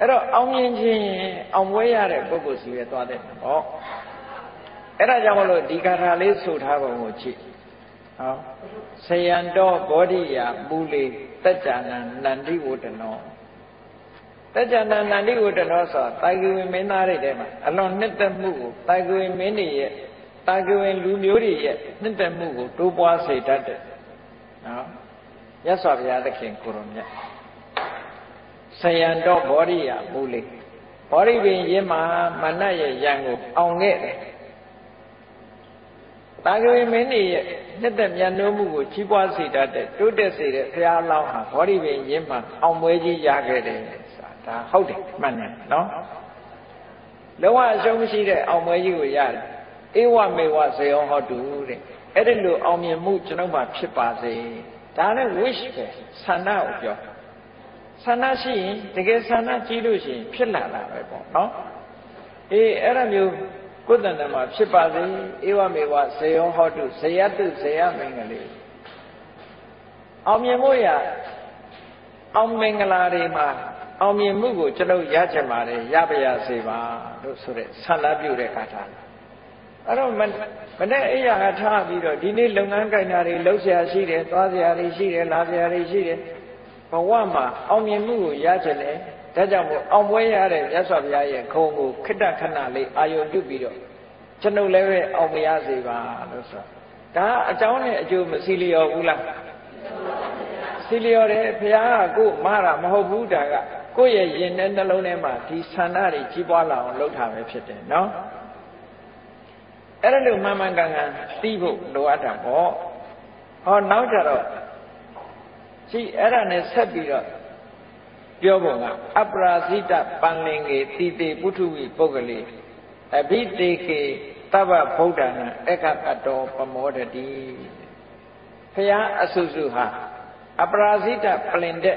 အဲ့တော့အောင်မြင်ခြင်းအောင်ပွဲရတဲ့ပုဂ္ဂိုလ်စီပဲသွားတဲ့ပေါ့အဲ့ဒါကြောင့်မလို့ဒီကာထာလေးဆိုထားပုံကိုကြည့်ဟောဆယံတော်ဘောဓိယာမူလေတัจ jana နန္တိဝတ္တနောတัจ jana နန္တိဝတ္တနောဆိုတာတာဂိဝင်မင်းသားတွေထဲမှာအလွန်နှစ်သက်မှုကိုတာဂိဝင်မင်းတွေရဲ့တာဂိဝင်လူမျိုးတွေရဲ့နှစ်သက်မှုကိုတိုးပွားစေတတ်တယ်နော်ရသော်ဘုရားသခင်ကိုရုံမြတ် ဆယံတော်ဘောဓိယာမူလေဘောဓိပင်ရင်းမှာမနတ်ရဲ့ရံကိုအောင်ခဲ့တယ်တာဂဝေမင်းကြီးရဲ့နှစ်သက်မြတ်နိုးမှုကိုကြီးပွားစေတတ်တဲ့တိုးတက်စေတဲ့ဘုရားလောင်းဟာဘောဓိပင်ရင်းမှာအောင်ပွဲကြီးရခဲ့တယ်ဆိုတာဒါဟုတ်တယ်မှန်တယ်နော်လုံးဝအရှုံးမရှိတဲ့အောင်ပွဲကြီးကိုရတယ်ဧဝမေဝဇေယောဟောတုတဲ့အဲ့ဒီလိုအောင်မြင်မှုကျွန်ုပ်မှာဖြစ်ပါစေဒါနဲ့ wish ပဲဆန္ဒကိုပြော ဆန္ဒရှိရင်တကယ်ဆန္ဒကြီးလို့ရှိရင်ဖြစ်လာတာပဲပေါ့နော်အေးအဲ့ဒါမျိုးကိုယ်တဏ္ဍမှာဖြစ်ပါစေဧဝမေဝဇေယောဟောတုဇေယတုဇေယမင်္ဂလေးအောင်မြင်မှုရအောင်မင်္ဂလာတွေမှာအောင်မြင်မှုကိုကျွန်ုပ်ရချင်ပါတယ်ရပါရစေပါလို့ဆိုတဲ့ဆန္ဒပြုတဲ့ကာထာအဲ့တော့မနေ့အိယာကထားပြီးတော့ဒီနေ့လုပ်ငန်းကိုင်တာတွေလှုပ်ရှားရှိတယ်သွားစရာတွေရှိတယ်လာစရာတွေရှိတယ် ဘဝမှာအောင်မြင်မှုကိုရချင်တယ်ဒါကြောင့်မို့အောင်ပွဲရတဲ့မြတ်စွာဘုရားရဲ့ခုံကိုခိတ္တခဏလေးအာယုံပြုပြီးတော့ကျွန်ုပ်လည်းပဲအောင်မရစေပါလို့ဆိုဒါအကြောင်းနဲ့အကျိုးမစီလျော်ဘူးလားစီလျော်တယ်ဘုရားကကို့မတာမဟုတ်ဘူးဒါကကိုယ့်ရဲ့ရင်ထဲနှလုံးထဲမှာဒီဆန္ဒတွေကြီးပွားလာအောင်လုပ်တာပဲဖြစ်တယ်နော်အဲ့ဒါလို့မှန်မှန်ကန်ကန်သိဖို့လိုအပ်တာပေါ့ဟောနောက်ကြတော့ ကြည့်အဲ့ဒါနဲ့ဆက်ပြီးတော့ပြောပုံကအပရာဇိတပန္လင်ကေတိတေပုထုဝိပုဂ္ဂလေအဘိတေကေတဗ္ဗဗုဒ္ဓနာအခကတောပမောတတိဖျားအဆုစုဟာအပရာဇိတပလင်တဲ့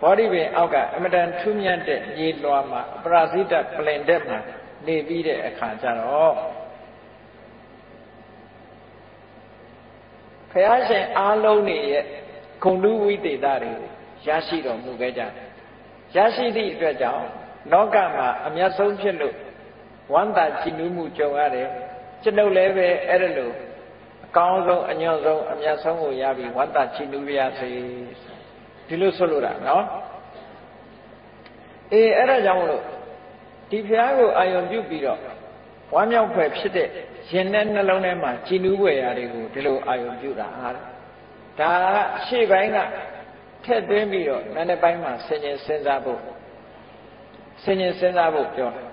ဘောဓိပင်အောက်ကအမတန်ထူးမြတ်တဲ့ရေလွှာမှာအပရာဇိတပလင်တဲ့မှာနေပြီးတဲ့အခါကျတော့ဖျားရှင်အားလုံးနေရဲ့ ဂုဏ်လူဝိသေသတွေရရှိတော်မူခဲ့ကြတယ်ရရှိသည့်အတွက်ကြောင့်လောကမှာအမျက်ဆုံးဖြစ်လို့ဝမ်းသာကြည်နူးမှုကြုံရတယ်ကျွန်ုပ်လည်းပဲအဲ့ဒါလို့အကောင်းဆုံးအညွန့်ဆုံးအမျက်ဆုံးကိုရပြီးဝမ်းသာကြည်နူးရစေဒီလိုဆိုလိုတာနော်အေးအဲ့ဒါကြောင့်မလို့ဒီဖျားကိုအာယုံပြုပြီးတော့ဝမ်းမြောက်ဖွယ်ဖြစ်တဲ့ရင်နဲ့နှလုံးထဲမှာကြည်နူးဖွယ်ရာတွေကိုဒီလိုအာယုံပြုတာဟာ ဒါကရှေ့ပိုင်းကထည့်သွင်းပြီးတော့နာနေပိုင်းမှာဆင်ញင်စဉ်းစားဖို့ဆင်ញင်စဉ်းစားဖို့ပြောတယ်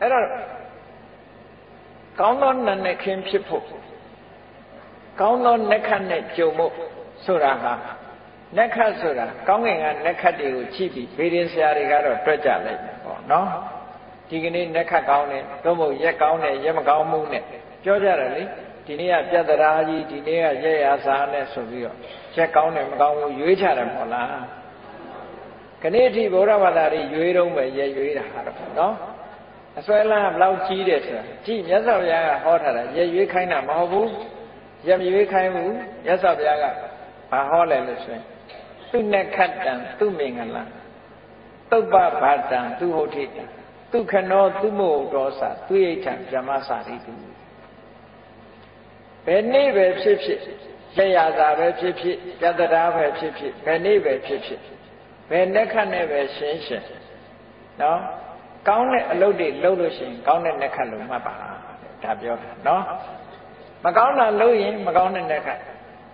အဲ့တော့ကောင်းသောနာနဲ့ခင်းဖြစ်ဖို့ကောင်းသောနက္ခတ်နဲ့ကြုံဖို့ဆိုတာဟာနက္ခတ်ဆိုတာကောင်းကင်ကနက္ခတ်တွေကိုကြည့်ပြီးဗေဒင်ဆရာတွေကတော့တွက်ကြလိုက်တယ်ပေါ့နော်ဒီကနေ့လက်ခတ်ကောင်းတယ်သို့မဟုတ်ရက်ကောင်းတယ်ရက်မကောင်းမှုနဲ့ပြောကြတယ်လေ ဒီနေ့ကပြတ်တရားကြီးဒီနေ့ကရက်ရစာနဲ့ဆိုပြီးတော့ရက်ကောင်းတယ်မကောင်းဘူးရွေးချတယ်မဟုတ်လားခဏအထိဗုဒ္ဓဘာသာတွေရွေးတော့ပဲရက်ရွေးတာတော့နော်အစွဲလန်းဘလောက်ကြီးတယ်ဆိုတာကြည့်မြတ်စွာဘုရားကဟောထားတာရက်ရွေးခိုင်းတာမဟုတ်ဘူးရက်မရွေးခိုင်းဘူးမြတ်စွာဘုရားကဘာဟောလဲလို့ဆိုရင်သူနဲ့ခတ်တံသူမင်္ဂလာသုပ္ပဘာတံသူဟုတ်ထိတံဒုက္ခနောသူမို့တော်စာသူရိဋ္ဌံဗြဟ္မစာရိတု ဘယ်နေ့ပဲဖြစ်ဖြစ်လက်ရသာပဲဖြစ်ဖြစ်ပြတ္တရာပဲဖြစ်ဖြစ်ဘယ်နေ့ပဲဖြစ်ဖြစ်ဘယ်နှက်ခတ်နဲ့ပဲရှင်းရှင်းနော်ကောင်းတဲ့အလုပ်တွေလုပ်လို့ရှိရင်ကောင်းတဲ့နှက်ခတ်လို့မှတ်ပါဒါပြောတာနော်မကောင်းတာလုပ်ရင်မကောင်းတဲ့နှက်ခတ်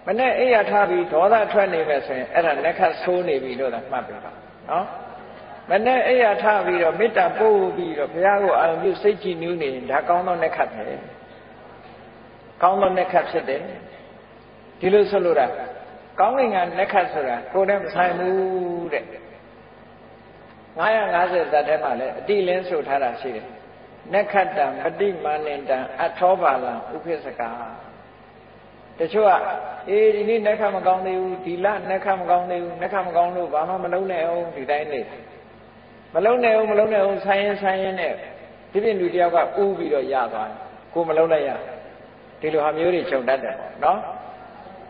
မနဲ့အိယာထားပြီးဒေါသထွက်နေပဲဆိုရင်အဲ့ဒါနှက်ခတ်ဆိုးနေပြီလို့သာမှတ်ပြပါနော်မနဲ့အိယာထားပြီးတော့မေတ္တာပို့ပြီးတော့ဘုရားကိုအာရုံပြုစိတ်ကြည်နူးနေရင်ဒါကောင်းသောနှက်ခတ်ပဲ ကောင်းသောနှက်ခတ်ဖြစ်တယ်ဒီလိုဆိုလို့တာကောင်းငင်ကနှက်ခတ်ဆိုတာကိုယ်နဲ့မဆိုင်ဘူးတဲ့950ဇတ်ထဲမှာလည်းအတိလင်းဆိုထားတာရှိတယ်နက္ခတံပฏิမာနင်တံအထောပါလံဥပိစ္ဆကာတချို့ကအေးဒီနေ့နက္ခမကောင်းသေးဘူးဒီလနက္ခမကောင်းသေးဘူးနက္ခမကောင်းလို့ဘာမှမလုံးနဲ့အောင်ဒီတိုင်းနေမလုံးနဲ့အောင်မလုံးနဲ့အောင်ဆိုင်းရင်ဆိုင်းရင်နဲ့ဒီပြင်လူတယောက်ကဥပြီးတော့ရသွားတယ်ကိုမလုံးလိုက်ရ ဒီလိုဟာမျိုးတွေခြုံတတ်တယ်ပေါ့နော်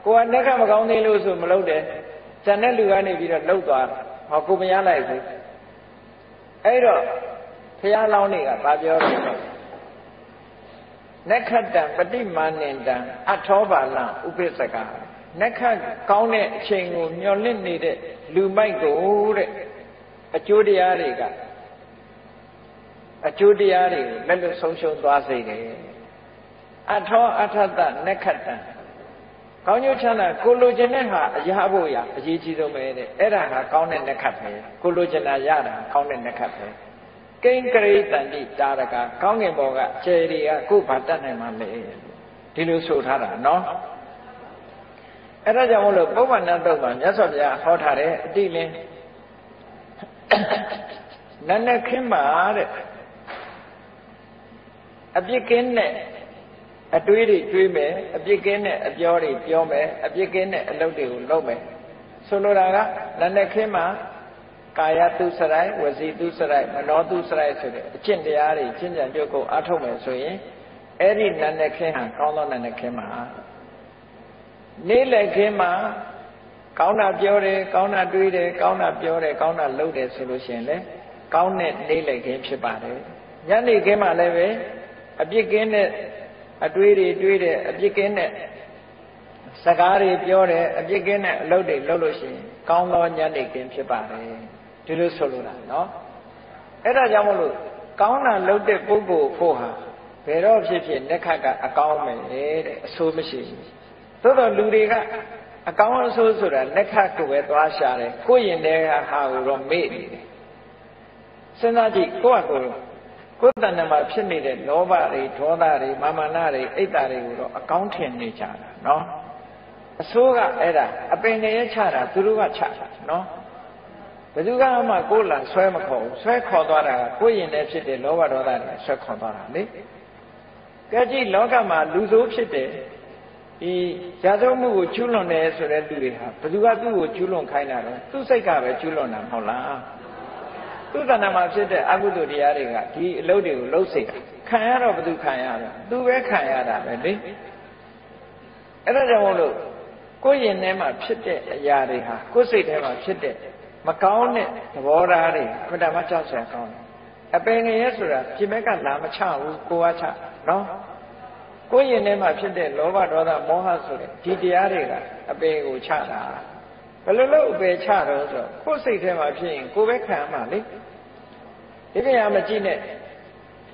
ကိုကနက္ခမကောင်းသေးလို့ဆိုမလုံးတယ်ဇန်တဲ့လူကနေပြီးတော့လှုပ်သွားဟောကိုမရလိုက်ဘူးအဲ့တော့ဖះလောင်းတွေကဗာပြောတယ်နက္ခတံပฏิမာနင်တံအထောပါလံဥပိ္ပစကနက္ခကောင်းတဲ့အချိန်ကိုမျောလင့်နေတဲ့လူမိုက်ကိုတဲ့အကျိုးတရားတွေကအကျိုးတရားတွေကိုလက်လွတ်ဆုံးရှုံးသွားစေတယ် အထောအထတနက္ခတံကောင်းကျိုးချမ်းသာကိုလိုချင်တဲ့ဟာအရာဖို့ရအရေးကြီးဆုံးပဲတဲ့အဲ့ဒါဟာကောင်းတဲ့နက္ခတ်ပဲကိုလိုချင်တာရတာကောင်းတဲ့နက္ခတ်ပဲကိန်းကရိတန်တိတာရကကောင်းငင်ဘောကကျယ်တွေကကိုဘာတတ်နိုင်မှလဲဒီလိုဆိုထားတာနော်အဲ့ဒါကြောင့်မလို့ပုဗ္ဗန္နတုတ်မှာမြတ်စွာဘုရားဟောထားတဲ့အတိလင်းနတ်နဲ့ခင်းပါတဲ့အပြစ်ကင်းတဲ့ အတွေးတွေတွေးမယ်အပြစ်ကင်းတဲ့အပြောတွေပြောမယ်အပြစ်ကင်းတဲ့အလုပ်တွေကိုလုပ်မယ်ဆိုလိုတာကနတ်နဲ့ခင်းမှာကာယတုစရိုက်ဝစီတုစရိုက်မနောတုစရိုက်ဆိုတဲ့အကျင့်တရားတွေကျင့်ကြံကြုတ်ကိုအားထုတ်မယ်ဆိုရင်အဲ့ဒီနတ်နဲ့ခင်းဟာကောင်းသောနတ်နဲ့ခင်းမှာနေ့လက်ခင်းမှာကောင်းတာပြောတယ်ကောင်းတာတွေးတယ်ကောင်းတာပြောတယ်ကောင်းတာလုပ်တယ်ဆိုလို့ရှိရင်လေကောင်းတဲ့နေ့လက်ခင်းဖြစ်ပါတယ်ညနေခင်းမှာလည်းပဲအပြစ်ကင်းတဲ့ အတွေးတွေတွေးတယ်အပြစ်ကင်းတဲ့စကားတွေပြောတယ်အပြစ်ကင်းတဲ့အလုပ်တွေလုပ်လို့ရှိရင်ကောင်းသောညနေခင်းဖြစ်ပါတယ်ဒီလိုဆိုလိုတာနော်အဲ့ဒါကြောင့်မလို့ကောင်းတာလုပ်တဲ့ပုဂ္ဂိုလ်ဖို့ဟာဘယ်တော့ဖြစ်ဖြစ်လက်ခတ်ကအကောင်းမယ်တဲ့အဆိုးမရှိဘူးသို့တော့လူတွေကအကောင်းအဆိုးဆိုတာလက်ခတ်ကိုပဲသွားရှာတယ်ကိုယ့်ရင်ထဲကဟာကိုတော့မေ့နေတယ်စဉ်းစားကြည့်ကိုယ့်အကို ကိုယ်တဏ္ဍမှာဖြစ်နေတဲ့လောဘတွေဒေါသတွေမာမနာတွေအိတ်တာတွေကိုတော့အကောင်းထင်နေကြတာနော်အဆိုးကအဲ့ဒါအပင်ငရဲချတာသူတို့ကချတာနော်ဘယ်သူကမှကိုယ်လံဆွဲမခေါ်ဘူးဆွဲခေါ်သွားတာကကိုယ်ရင်ထဲဖြစ်တဲ့လောဘဒေါသတွေဆွဲခေါ်သွားတာလေကဲကြည့်လောကမှာလူဆိုးဖြစ်တဲ့ဒီရာဇဝမှုကိုကျူးလွန်တယ်ဆိုတဲ့လူတွေဟာဘယ်သူကသူ့ကိုကျူးလွန်ခိုင်းတာတော့သူ့စိတ်ကပဲကျူးလွန်တာမဟုတ်လား သူ့တဏ္ဍာမှာဖြစ်တဲ့အကုသိုလ်တရားတွေကဒီအလုပ်တွေကိုလှုပ်စေတာခံရတော့ဘယ်သူခံရတော့သူပဲခံရတာပဲလေအဲ့ဒါကြောင့်မို့လို့ကိုယ့်ရင်ထဲမှာဖြစ်တဲ့အရာတွေဟာကိုယ်စိတ်ထဲမှာဖြစ်တဲ့မကောင်းတဲ့သဘောထားတွေအမှန်တမ်းကြောက်စရာကောင်းတယ်အပင်ငရဲဆိုတာပြင်မဲ့ကလာမချဘူးကိုကချနော်ကိုယ်ရင်ထဲမှာဖြစ်တဲ့လောဘဒေါသမောဟဆိုတဲ့ဒီတရားတွေကအပင်ကိုချတာဘ ယ်လိုလုပ်အပယ်ချတော့ဆိုကိုယ်စိတ်ထဲမှာဖြစ်ရင်ကိုယ်ပဲခံမှာလေဒီနေရာမကြည့်နဲ့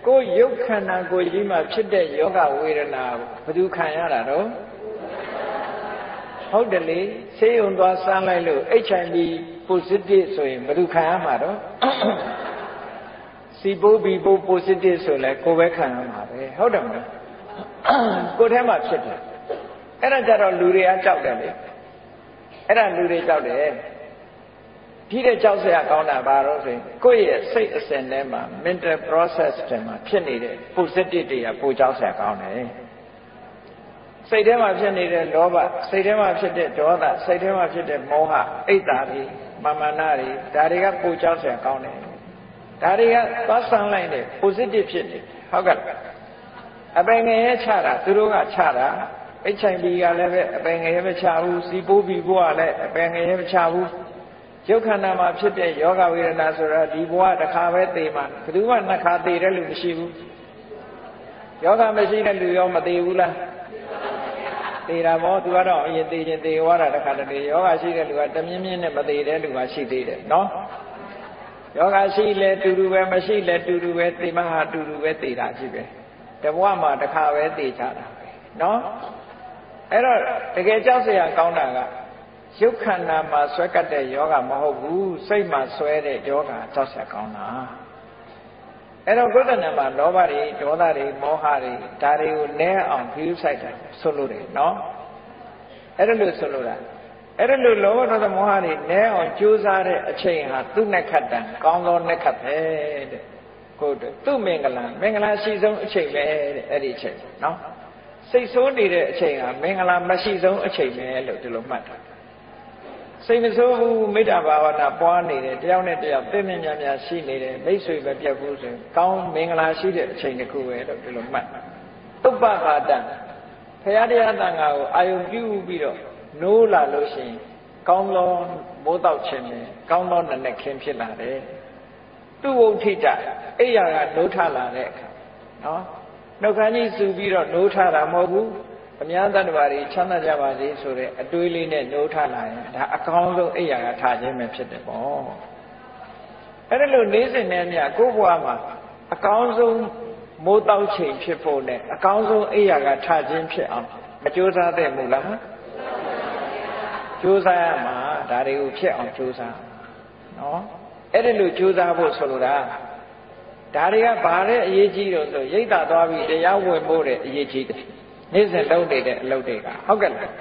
ကိုယ်ရုပ်ခန္ဓာကိုယ်ကြီးမှာဖြစ်တဲ့ယောဂဝေဒနာဘယ်သူခံရတာတော့ဟုတ်တယ်လေဆေးရုံသွားစမ်းလိုက်လို့ HIV positive ဆိုရင်ဘယ်သူခံရမှာတော့စီပိုးဘီပိုး positive ဆိုလဲကိုယ်ပဲခံရမှာပဲဟုတ်တယ်မလားကိုယ်ထဲမှာဖြစ်တယ်အဲ့ဒါကြတော့လူတွေကကြောက်တယ်လေ အဲ့ဒါလူတွေကြောက်တယ်ဒီတဲ့ကြောက်စရာကောင်းတာဘာလို့ဆိုရင်ကိုယ့်ရဲ့စိတ်အစဉ်ထဲမှာ mental process တွေမှာဖြစ်နေတဲ့ positive တွေကပိုကြောက်စရာကောင်းတယ်စိတ်ထဲမှာဖြစ်နေတဲ့လောဘစိတ်ထဲမှာဖြစ်တဲ့ဒေါသစိတ်ထဲမှာဖြစ်တဲ့မောဟအိတ်တာတွေမာမနာတွေဒါတွေကပိုကြောက်စရာကောင်းတယ်ဒါတွေကသွားဆန်းလိုက်တဲ့ positive ဖြစ်နေဟုတ်ကဲ့အပင်ငယ်ရဲ့ချတာသူတို့ကချတာ HIV ကလည်းပဲအပင်ငယ်ရဲ့မချဘူးစီပိုးဘီဘွားကလည်းအပင်ငယ်ရဲ့မချဘူးရုပ်ခန္ဓာမှာဖြစ်တဲ့ယောဂဝေဒနာဆိုတာဒီဘဝတစ်ခါပဲသိမှာဘယ်သူမှနှစ်ခါသိတဲ့လူမရှိဘူးယောဂမရှိတဲ့လူရောမသိဘူးလားသိတာပေါ့သူကတော့အရင်သိချင်းသိသွားတာတစ်ခါတည်းယောဂရှိတဲ့လူကတမြင်းမြင်းနဲ့မသိတဲ့လူကရှိသေးတယ်နော်ယောဂရှိလဲတူတူပဲမရှိလဲတူတူပဲသိမှဟာတူတူပဲသိတာရှိပဲတဘဝမှာတစ်ခါပဲသိချတာပဲနော် အဲ့တော့တကယ်ကြောက်စရာကောင်းတာကရုပ်ခန္ဓာမှာဆွဲကပ်တဲ့ယောဂမဟုတ်ဘူးစိတ်မှာဆွဲတဲ့ယောဂကြောက်စရာကောင်းတာအဲ့တော့ကုသနာမှာလောဘတွေဒေါသတွေမောဟတွေဒါတွေကိုနည်းအောင်ဖြူဆိုင်တာဆိုလို့တယ်နော်အဲ့ဒါလို့ဆိုလို့တာအဲ့ဒါလို့လောဘဒေါသမောဟတွေနည်းအောင်ကြိုးစားတဲ့အချိန်ဟာသူ့နဲ့ခတ်တံကောင်းသောနဲ့ခတ်ပဲတဲ့ကိုယ်သူ့မင်္ဂလာမင်္ဂလာရှိဆုံးအချိန်ပဲတဲ့အဲ့ဒီအချိန်နော် စိတ်ဆိုးနေတဲ့အချိန်ဟာမင်္ဂလာမရှိဆုံးအချိန်ပဲလို့ဒီလိုမှတ်တာစိတ်မဆိုးဘူးမေတ္တာဘာဝနာပွားနေတယ်တယောက်နဲ့တယောက်သိမြင်များများရှိနေတယ်မိတ်ဆွေပဲပြတ်ဘူးဆိုရင်ကောင်းမင်္ဂလာရှိတဲ့အချိန်တစ်ခုပဲလို့ဒီလိုမှတ်သုပ္ပခါတံဖရာတရားတန်ခါကိုအာယုံပြုပြီးတော့နိုးလာလို့ရှိရင်ကောင်းသောမိုးတောက်ခြင်းနဲ့ကောင်းသောနနက်ခင်းဖြစ်လာတယ်သူဝုဋ္ဌိတအိယာကနိုးထလာတဲ့အခါနော် နှုတ်ခမ်းကြီးစူပြီးတော့နိုးထတာမဟုတ်ဘူးအများတ attva တွေချမ်းသာကြပါစေဆိုတဲ့အတွေးလေးနဲ့နိုးထလာရင်ဒါအကောင်းဆုံးအိယာကထားခြင်းပဲဖြစ်တယ်ပေါ့အဲ့ဒါလို့နေ့စဉ်နဲ့မြကိုယ့်ဘဝမှာအကောင်းဆုံးမိုးတောက်ချိန်ဖြစ်ဖို့နဲ့အကောင်းဆုံးအိယာကထားခြင်းဖြစ်အောင်မကြိုးစားသင့်ဘူးလားကြိုးစားရမှာဒါတွေကိုဖြစ်အောင်ကြိုးစားနော်အဲ့ဒါလို့ကြိုးစားဖို့ဆိုလိုတာ ဒါတွေကဘာတဲ့အရေးကြီးတော့ဆိုရိတ်တာသွားပြီးတရားဝင်ဖို့တဲ့အရေးကြီးတယ်နေ့စဉ်လုပ်နေတဲ့အလုပ်တွေကဟုတ်ကဲ့လား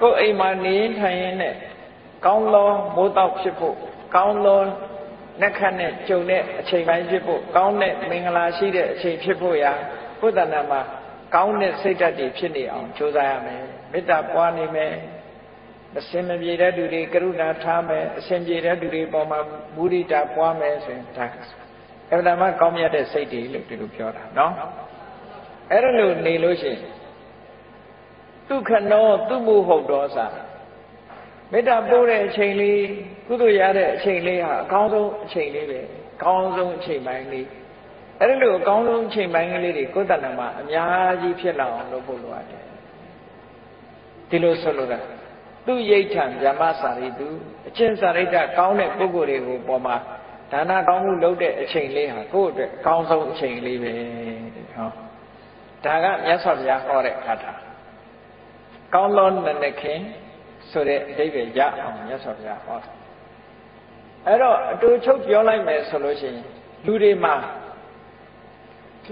ကိုယ်အိမ်မှာနေထိုင်ရင်နဲ့ကောင်းသောမိုးတောက်ဖြစ်ဖို့ကောင်းသောနှက်ခတ်နဲ့ကြုံတဲ့အချိန်ပိုင်းဖြစ်ဖို့ကောင်းတဲ့မင်္ဂလာရှိတဲ့အချိန်ဖြစ်ဖို့ရာဘုဒ္ဓနာမှာကောင်းတဲ့စိတ်ဓာတ်တွေဖြစ်နေအောင်ကြိုးစားရမယ်မေတ္တာပွားနေမယ်အစင်မပြေတဲ့သူတွေကရုဏာထားမယ်အစင်ပြေတဲ့သူတွေပေါ်မှာမုဒိတာပွားမယ်ဆိုရင်ဒါ အဲ့ဒါမှကောင်းမြတ်တဲ့စိတ်တွေလို့ဒီလိုပြောတာနော်အဲ့ဒါလို့နေလို့ရှိရင်ဒုက္ခနောသူမှုဟုတ်တော်စာမေတ္တာပို့တဲ့အချိန်လေးကုသိုလ်ရတဲ့အချိန်လေးဟာအကောင်းဆုံးအချိန်လေးပဲအကောင်းဆုံးအချိန်ပိုင်းလေးအဲ့ဒါလို့အကောင်းဆုံးအချိန်ပိုင်းကလေးတွေကိုယ်တဏ္ဍမှာအများကြီးဖြစ်လာအောင်လုပ်ဖို့လိုအပ်တယ်ဒီလိုဆိုလိုတာသူရိဋ္ဌံဗြဟ္မစာရိတုအချင်းစာရိတ္တကောင်းတဲ့ပုဂ္ဂိုလ်တွေကိုပေါ်မှာ ဒါနကောင်းမှုလုပ်တဲ့အချိန်လေးဟာကိုယ့်အတွက်အကောင်းဆုံးအချိန်လေးပဲဟောဒါကမြတ်စွာဘုရားဟောတဲ့အခါတာကောင်းသောနနခင်ဆိုတဲ့အဓိပ္ပာယ်ရအောင်မြတ်စွာဘုရားဟောအဲ့တော့အတူချုပ်ပြောလိုက်မယ်ဆိုလို့ရှိရင်လူတွေမှာ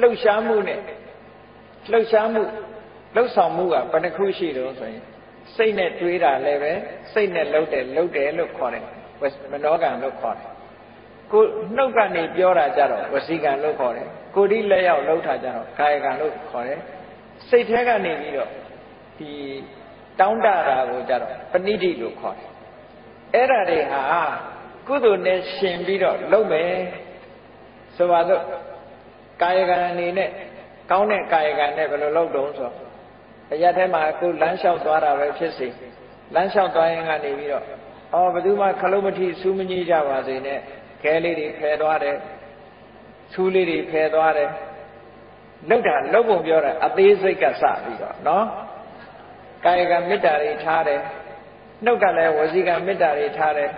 လှုပ်ရှားမှုနဲ့လှုပ်ရှားမှုလှုပ်ဆောင်မှုကဘယ်နှခုရှိတော့ဆိုရင်စိတ်နဲ့တွေးတာလည်းပဲစိတ်နဲ့လှုပ်တယ်လှုပ်တယ်လို့ခေါ်တယ်မနောကံလို့ခေါ်တယ် ကိုနှုတ်ကနေပြောတာကြတော့ဝစီကံလို့ခေါ်တယ်ကိုဒီလက်ရောက်လှုပ်တာကြတော့ကာယကံလို့ခေါ်တယ်စိတ်ထဲကနေပြီးတော့ဒီတောင်းတတာကိုကြတော့ပဏိတိလို့ခေါ်တယ်အဲ့ဒါတွေဟာကုသိုလ်နဲ့ရှင်ပြီးတော့လုပ်မယ်ဆိုပါတော့ကာယကံအနေနဲ့ကောင်းတဲ့ကာယကံနဲ့ဘယ်လိုလုပ်တုံးဆိုအရက်ထဲမှာကိုလမ်းလျှောက်သွားတာပဲဖြစ်စေလမ်းလျှောက်သွားရင်ကနေပြီးတော့အော်ဘယ်သူမှခလုံးမထီစူးမကြီးကြပါစေနဲ့ ခဲလေးတွေဖယ်သွားတယ်ဆူးလေးတွေဖယ်သွားတယ်လောက်တာလောက်ပုံပြောတာအသေးစိတ်ကစပြီးတော့နော်ကာယကမေတ္တာတွေထားတယ်နှုတ်ကလည်းဝစီကမေတ္တာတွေထားတယ်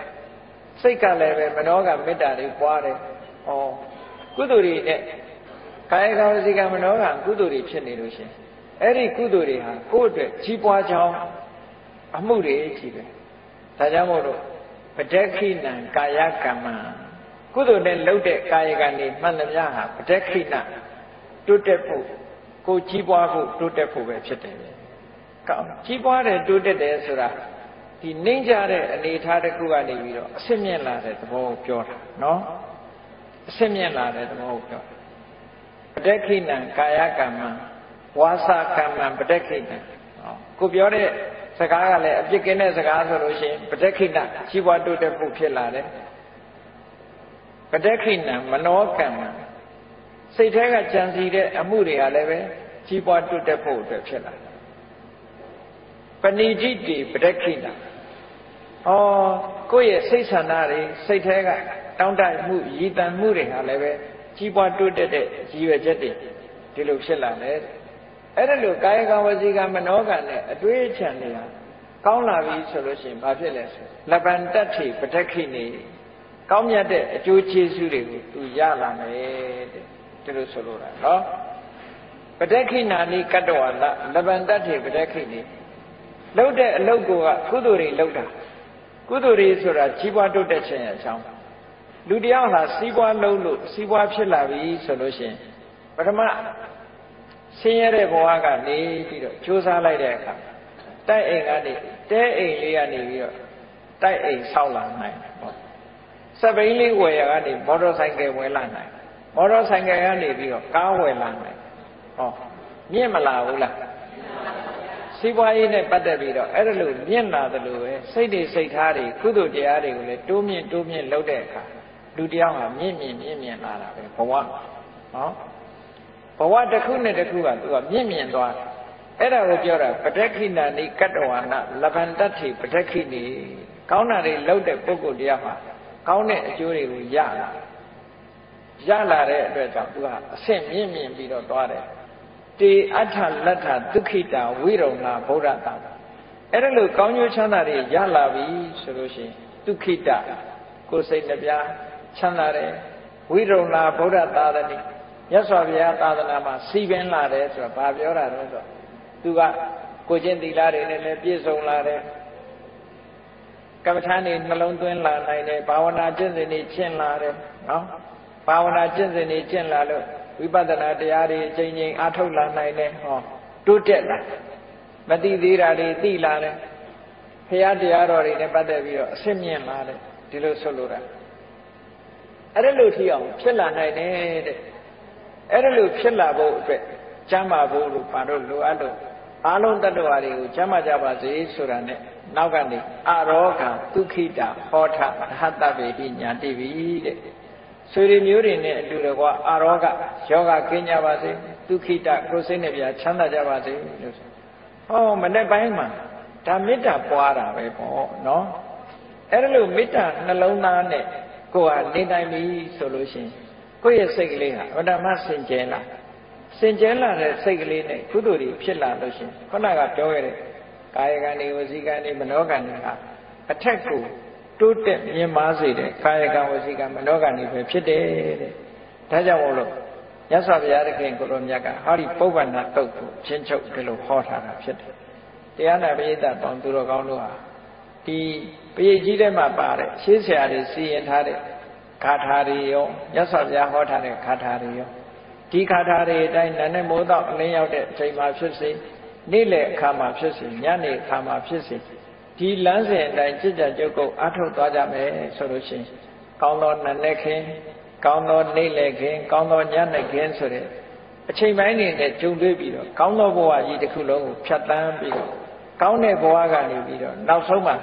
စိတ်ကလည်းပဲမနောကမေတ္တာတွေပွားတယ်ဩကုသိုလ်တွေနဲ့ကာယကဝစီကမနောကကုသိုလ်တွေဖြစ်နေလို့ရှင်အဲ့ဒီကုသိုလ်တွေဟာကိုယ့်အတွက်ကြီးပွားကြောင်းအမှုတွေကြီးပဲဒါကြောင့်မို့လို့ပဋက္ခိနံကာယကမ္မ ကုသိုလ်နဲ့လှုပ်တဲ့ကာယကံတွေမှန်သမျှဟာပဋက္ခိနတိုးတက်ဖို့ကိုကြီးပွားဖို့တိုးတက်ဖို့ပဲဖြစ်တယ်။ကောင်းကြီးပွားတယ်တိုးတက်တယ်ဆိုတာဒီနှိမ့်ကြတဲ့အနေထားတစ်ခုကနေပြီးတော့အစစ်မြင့်လာတဲ့သဘောကိုပြောတာနော်အစစ်မြင့်လာတဲ့သဘောကိုပြောပဋက္ခိဏံကာယကမ္မဝါစာကမ္မပဋက္ခိဏံကိုပြောတဲ့စကားကလည်းအပြစ်ကင်းတဲ့စကားဆိုလို့ရှိရင်ပဋက္ခိဏရှိပွားတိုးတက်ဖို့ဖြစ်လာတယ် ပဋက္ခိဏမနောကမ္မစိတ်ထဲကကြံစီတဲ့အမှုတွေကလည်းပဲကြီးပွားတိုးတက်ဖို့အတွက်ဖြစ်လာတယ်ပဏိတိတိပဋက္ခိဏဩကိုယ့်ရဲ့စိတ်ဆန္ဒတွေစိတ်ထဲကတောင်းတမှုရည်တန်မှုတွေဟာလည်းပဲကြီးပွားတိုးတက်တဲ့ရည်ရွယ်ချက်တွေဒီလိုဖြစ်လာတယ်အဲ့ဒါလို့ကာယကံဝစီကံမနောကံနဲ့အတွေးအချံတွေဟာကောင်းလာပြီဆိုလို့ရှိရင်ဘာဖြစ်လဲဆိုလပန်တတ္ထိပဋက္ခိနေ ကောင်းမြတ်တဲ့အကျိုးကျေးဇူးတွေကိုသူရလာမယ်တဲ့ဒီလိုဆိုလိုတာနော်ပဋက္ခိနာနိကတ္တဝလလပန်တတ္ထိပဋက္ခိနေလှုပ်တဲ့အလုပ်ကကုသိုလ်တွေလှုပ်တာကုသိုလ်တွေဆိုတာကြီးပွားတိုးတက်ခြင်းရဲ့အကြောင်းလူတယောက်ဟာစီးပွားလုံးလို့စီးပွားဖြစ်လာပြီဆိုလို့ရှိရင်ပထမဆင်းရဲတဲ့ဘဝကနေပြီးတော့ကြိုးစားလိုက်တဲ့အခါတိုက်အိမ်ကနေတဲအိမ်လေးကနေပြီးတော့တိုက်အိမ်ဆောက်လာနိုင်ပေါ့ စပိန်လေးဝယ်ရကနေမော်တော်ဆိုင်ကယ်ဝယ်လာနိုင်မော်တော်ဆိုင်ကယ်ကနေပြီးတော့ကားဝယ်လာနိုင်ဟောမြင့်မလာဘူးလားစီးပွားရေးနဲ့ပတ်သက်ပြီးတော့အဲ့ဒါလို့မြင့်လာတယ်လို့ပဲစိတ်တွေစိတ်ထားတွေကုသိုလ်တရားတွေကိုလည်းတိုးမြင့်တိုးမြင့်လုပ်တဲ့အခါလူတယောက်ဟာမြင့်မြင့်မြင့်မြင့်လာတာပဲဘဝနော်ဘဝတစ်ခုနဲ့တစ်ခုကသူကမြင့်မြင့်သွားအဲ့ဒါကိုပြောတာပဋ္ဌခိဏနိကတ္တဝါနလဗန္တတိပဋ္ဌခိနိကောင်းတာတွေလုပ်တဲ့ပုဂ္ဂိုလ်တရားမှာ ကောင်းတဲ့အကျိုးတွေကိုရလာရလာတဲ့အတွက်ကြောင့်သူကအဆင့်မြင့်မြင့်ပြီးတော့သွားတယ်တေအဋ္ဌလတ္ထဒုက္ခိတာဝိရုံနာဗုဒ္ဓတာအဲ့ဒါလို့ကောင်းကျိုးချမ်းသာတွေရလာပြီဆိုလို့ရှိရင်ဒုက္ခိတကိုယ်စိတ်နှပြချမ်းသာတယ်ဝိရုံနာဗုဒ္ဓသာသနိမြတ်စွာဘုရားသာသနာမှာစီပင်လာတယ်ဆိုတာဘာပြောတာလဲဆိုတော့သူကကိုချင်းသီလတွေနဲ့လည်းပြည့်စုံလာတယ် ကမ္မထာနေနှလုံးသွင်းလာနိုင်တယ်ဘာဝနာကျင့်စဉ်တွေကျင့်လာတယ်နော်ဘာဝနာကျင့်စဉ်တွေကျင့်လာလို့ဝိပဿနာတရားတွေအချိန်ချင်းအားထုတ်လာနိုင်တယ်ဟောတိုးတက်လာမသိသေးတာတွေသိလာတယ်ဖရာတရားတော်တွေနဲ့ပတ်သက်ပြီးတော့အစစ်မြင့်လာတယ်ဒီလိုဆိုလိုတာအဲ့ဒါလို့ထီအောင်ဖြစ်လာနိုင်တယ်တဲ့အဲ့ဒါလို့ဖြစ်လာဖို့အတွက်ကျမ်းမာဖို့လို့ပါတော့လိုအပ်လို့အားလုံးတ attva တွေကိုကျမ်းမာကြပါစေဆိုတာနဲ့ နောက်ကနေအရောဂဒုခိတဟောထရဟတဗေတိညာတိပြီတဲ့ဆွေတွေမျိုးတွေနဲ့အတူတကွာအရောဂယောဂကင်းကြပါစေဒုခိတကိုယ်စိတ်နဲ့ပြချမ်းသာကြပါစေလို့ဟောမနေ့ပိုင်းမှာဒါမေတ္တာပွားတာပဲပေါ့နော်အဲ့ဒါလို့မေတ္တာနှလုံးသားနဲ့ကိုယ်ဟာနေနိုင်ပြီဆိုလို့ရှိရင်ကိုယ့်ရဲ့စိတ်ကလေးဟာအတ္တမစင်ကြဲလာစင်ကြဲလာတဲ့စိတ်ကလေးနဲ့ကုသိုလ်တွေဖြစ်လာလို့ရှိရင်ခုနကပြောခဲ့တဲ့ ကာယကံတွေဝစီကံတွေမနောကံတွေဟာအထက်ကိုတိုးတက်မြင့်မားစေတဲ့ကာယကံဝစီကံမနောကံတွေပဲဖြစ်တယ်တဲ့ဒါကြောင့်မို့လို့မြတ်စွာဘုရားသခင်ကိုရောမြတ်ကဟာဒီပုဗ္ဗန္နတုတ်ကိုချင်းချုပ်ဒီလိုဟောထားတာဖြစ်တယ်တရားနာပရိသတ်တောင်သူတော်ကောင်းတို့ဟာဒီပရိတ်ကြီးထဲမှာပါတဲ့ရှေးဆရာတွေစီရင်ထားတဲ့ဂါထာတွေရောမြတ်စွာဘုရားဟောထားတဲ့ဂါထာတွေရောဒီဂါထာတွေအတိုင်းနာနဲ့မိုးတော့အလင်းရောက်တဲ့အချိန်မှာဖြစ်စေ နေ့လယ်အခါမှာဖြစ်စေညနေအခါမှာဖြစ်စေဒီလမ်းစဉ်အတိုင်းจิตကြကြုတ်ကုတ်အထုတ်သွားကြမယ်ဆိုလို့ရှိရင်ကောင်းသောနနဲ့ခင်ကောင်းသောနေ့လယ်ခင်ကောင်းသောညနေခင်ဆိုတဲ့အချိန်ပိုင်းနေနဲ့ကြုံတွေ့ပြီးတော့ကောင်းသောဘဝကြီးတစ်ခုလုံးကိုဖြတ်တန်းပြီးတော့ကောင်းတဲ့ဘဝကနေပြီးတော့နောက်ဆုံးမှာ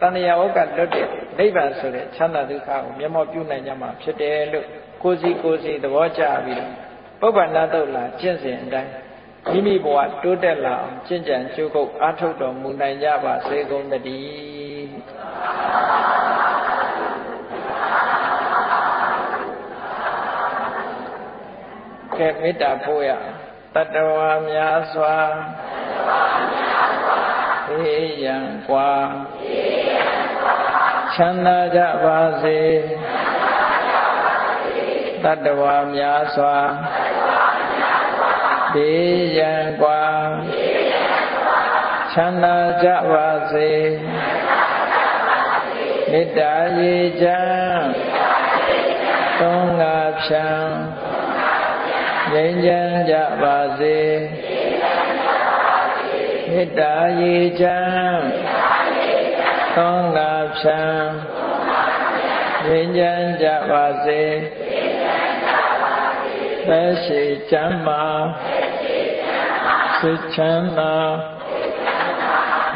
တဏှာဝကလွတ်တဲ့နိဗ္ဗာန်ဆိုတဲ့ချမ်းသာဒုက္ခကိုမျက်မှောက်ပြုနိုင်ကြမှာဖြစ်တယ်လို့ကိုစီကိုစီသဘောကျပြီးတော့ပုဗ္ဗန္နတုတ်လာကျင့်စဉ်အတိုင်း မိမိဘဝတိုးတက်လာအောင်ကျင့်ကြံကြိုးကုပ်အားထုတ်တော်မူနိုင်ကြပါစေကုန်သတည်းကဲမေတ္တာပို့ရတတဝါများစွာသေရန်กว่าချမ်းသာကြပါစေတတဝါများစွာ တေယံကွာချမ်းသာကြပါစေမေတ္တာရေချမ်းသုံးငါဖြံငြိမ်းချမ်းကြပါစေမေတ္တာရေချမ်းသုံးငါဖြံငြိမ်းချမ်းကြပါစေ သက်ရှိချမ်းမာစိတ်ချမ်းသာ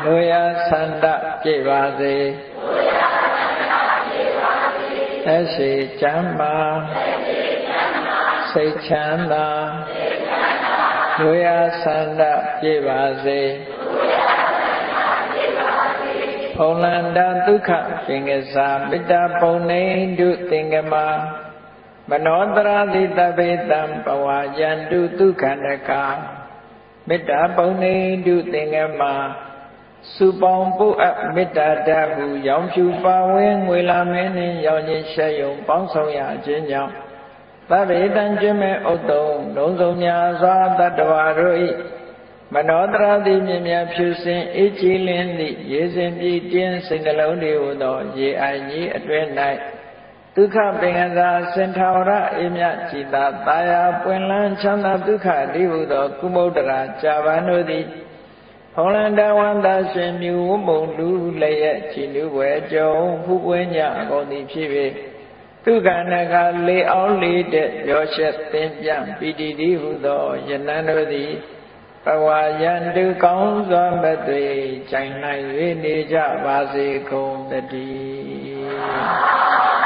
လူရဆန္ဒပြည့်ပါစေသက်ရှိချမ်းမာစိတ်ချမ်းသာလူရဆန္ဒပြည့်ပါစေဖုံလန္တဒုက္ခပင်ကစားမေတ္တာပုံနေတုသင်္ကမ မနောတရာတိတပေတံပဝါယန္တုဒုက္ခန္တကမေတ္တာပုံနေတုသင်္ကမစုပေါင်းပုအပ်မေတ္တာတဟုရောင်ဖြူပါဝဲငွေလာမင်းနှင့်ရောင်ချင်းရှက်ယုံပေါင်းဆောင်ရခြင်းကြောင့်သဗ္ဗေတံကျွမဲ့ဥတ္တုံလုံးစုံများစွာတတ္တဝါတို့၏မနောတရာတိမြင်မြဖြူစင်အေးကြည်လင်းသည့်ရေစင်ပြည့်တင်းစိတ်နှလုံးတွေဟူသော ရေအိုင်ကြီးအတွင်း၌ ဒုက္ခပင်ကစားစင်ထာဝရအေမြจิตာတာယာပွင့်လန်းချမ်းသာဒုက္ခတိဟုသောကုမုဒ္ဒရာဇာဗန်တို့သည်ဖုံးလန်တဝန္တာရှင်မြူဝမုံလူလည်းရဲ့ကြည်နူးွယ်ကြုံဖူးပွင့်ညအကုန်သည်ဖြစ်၍ဒုက္ခနကလေအောင်လေးတဲ့ရောရှက်သင်ပြန်ပိတိတိဟုသောယနံတို့သည်ဘဝယန္တုကောင်းစွာမသွေကြိုင်နိုင်၍နေကြပါစေကုန်တည်း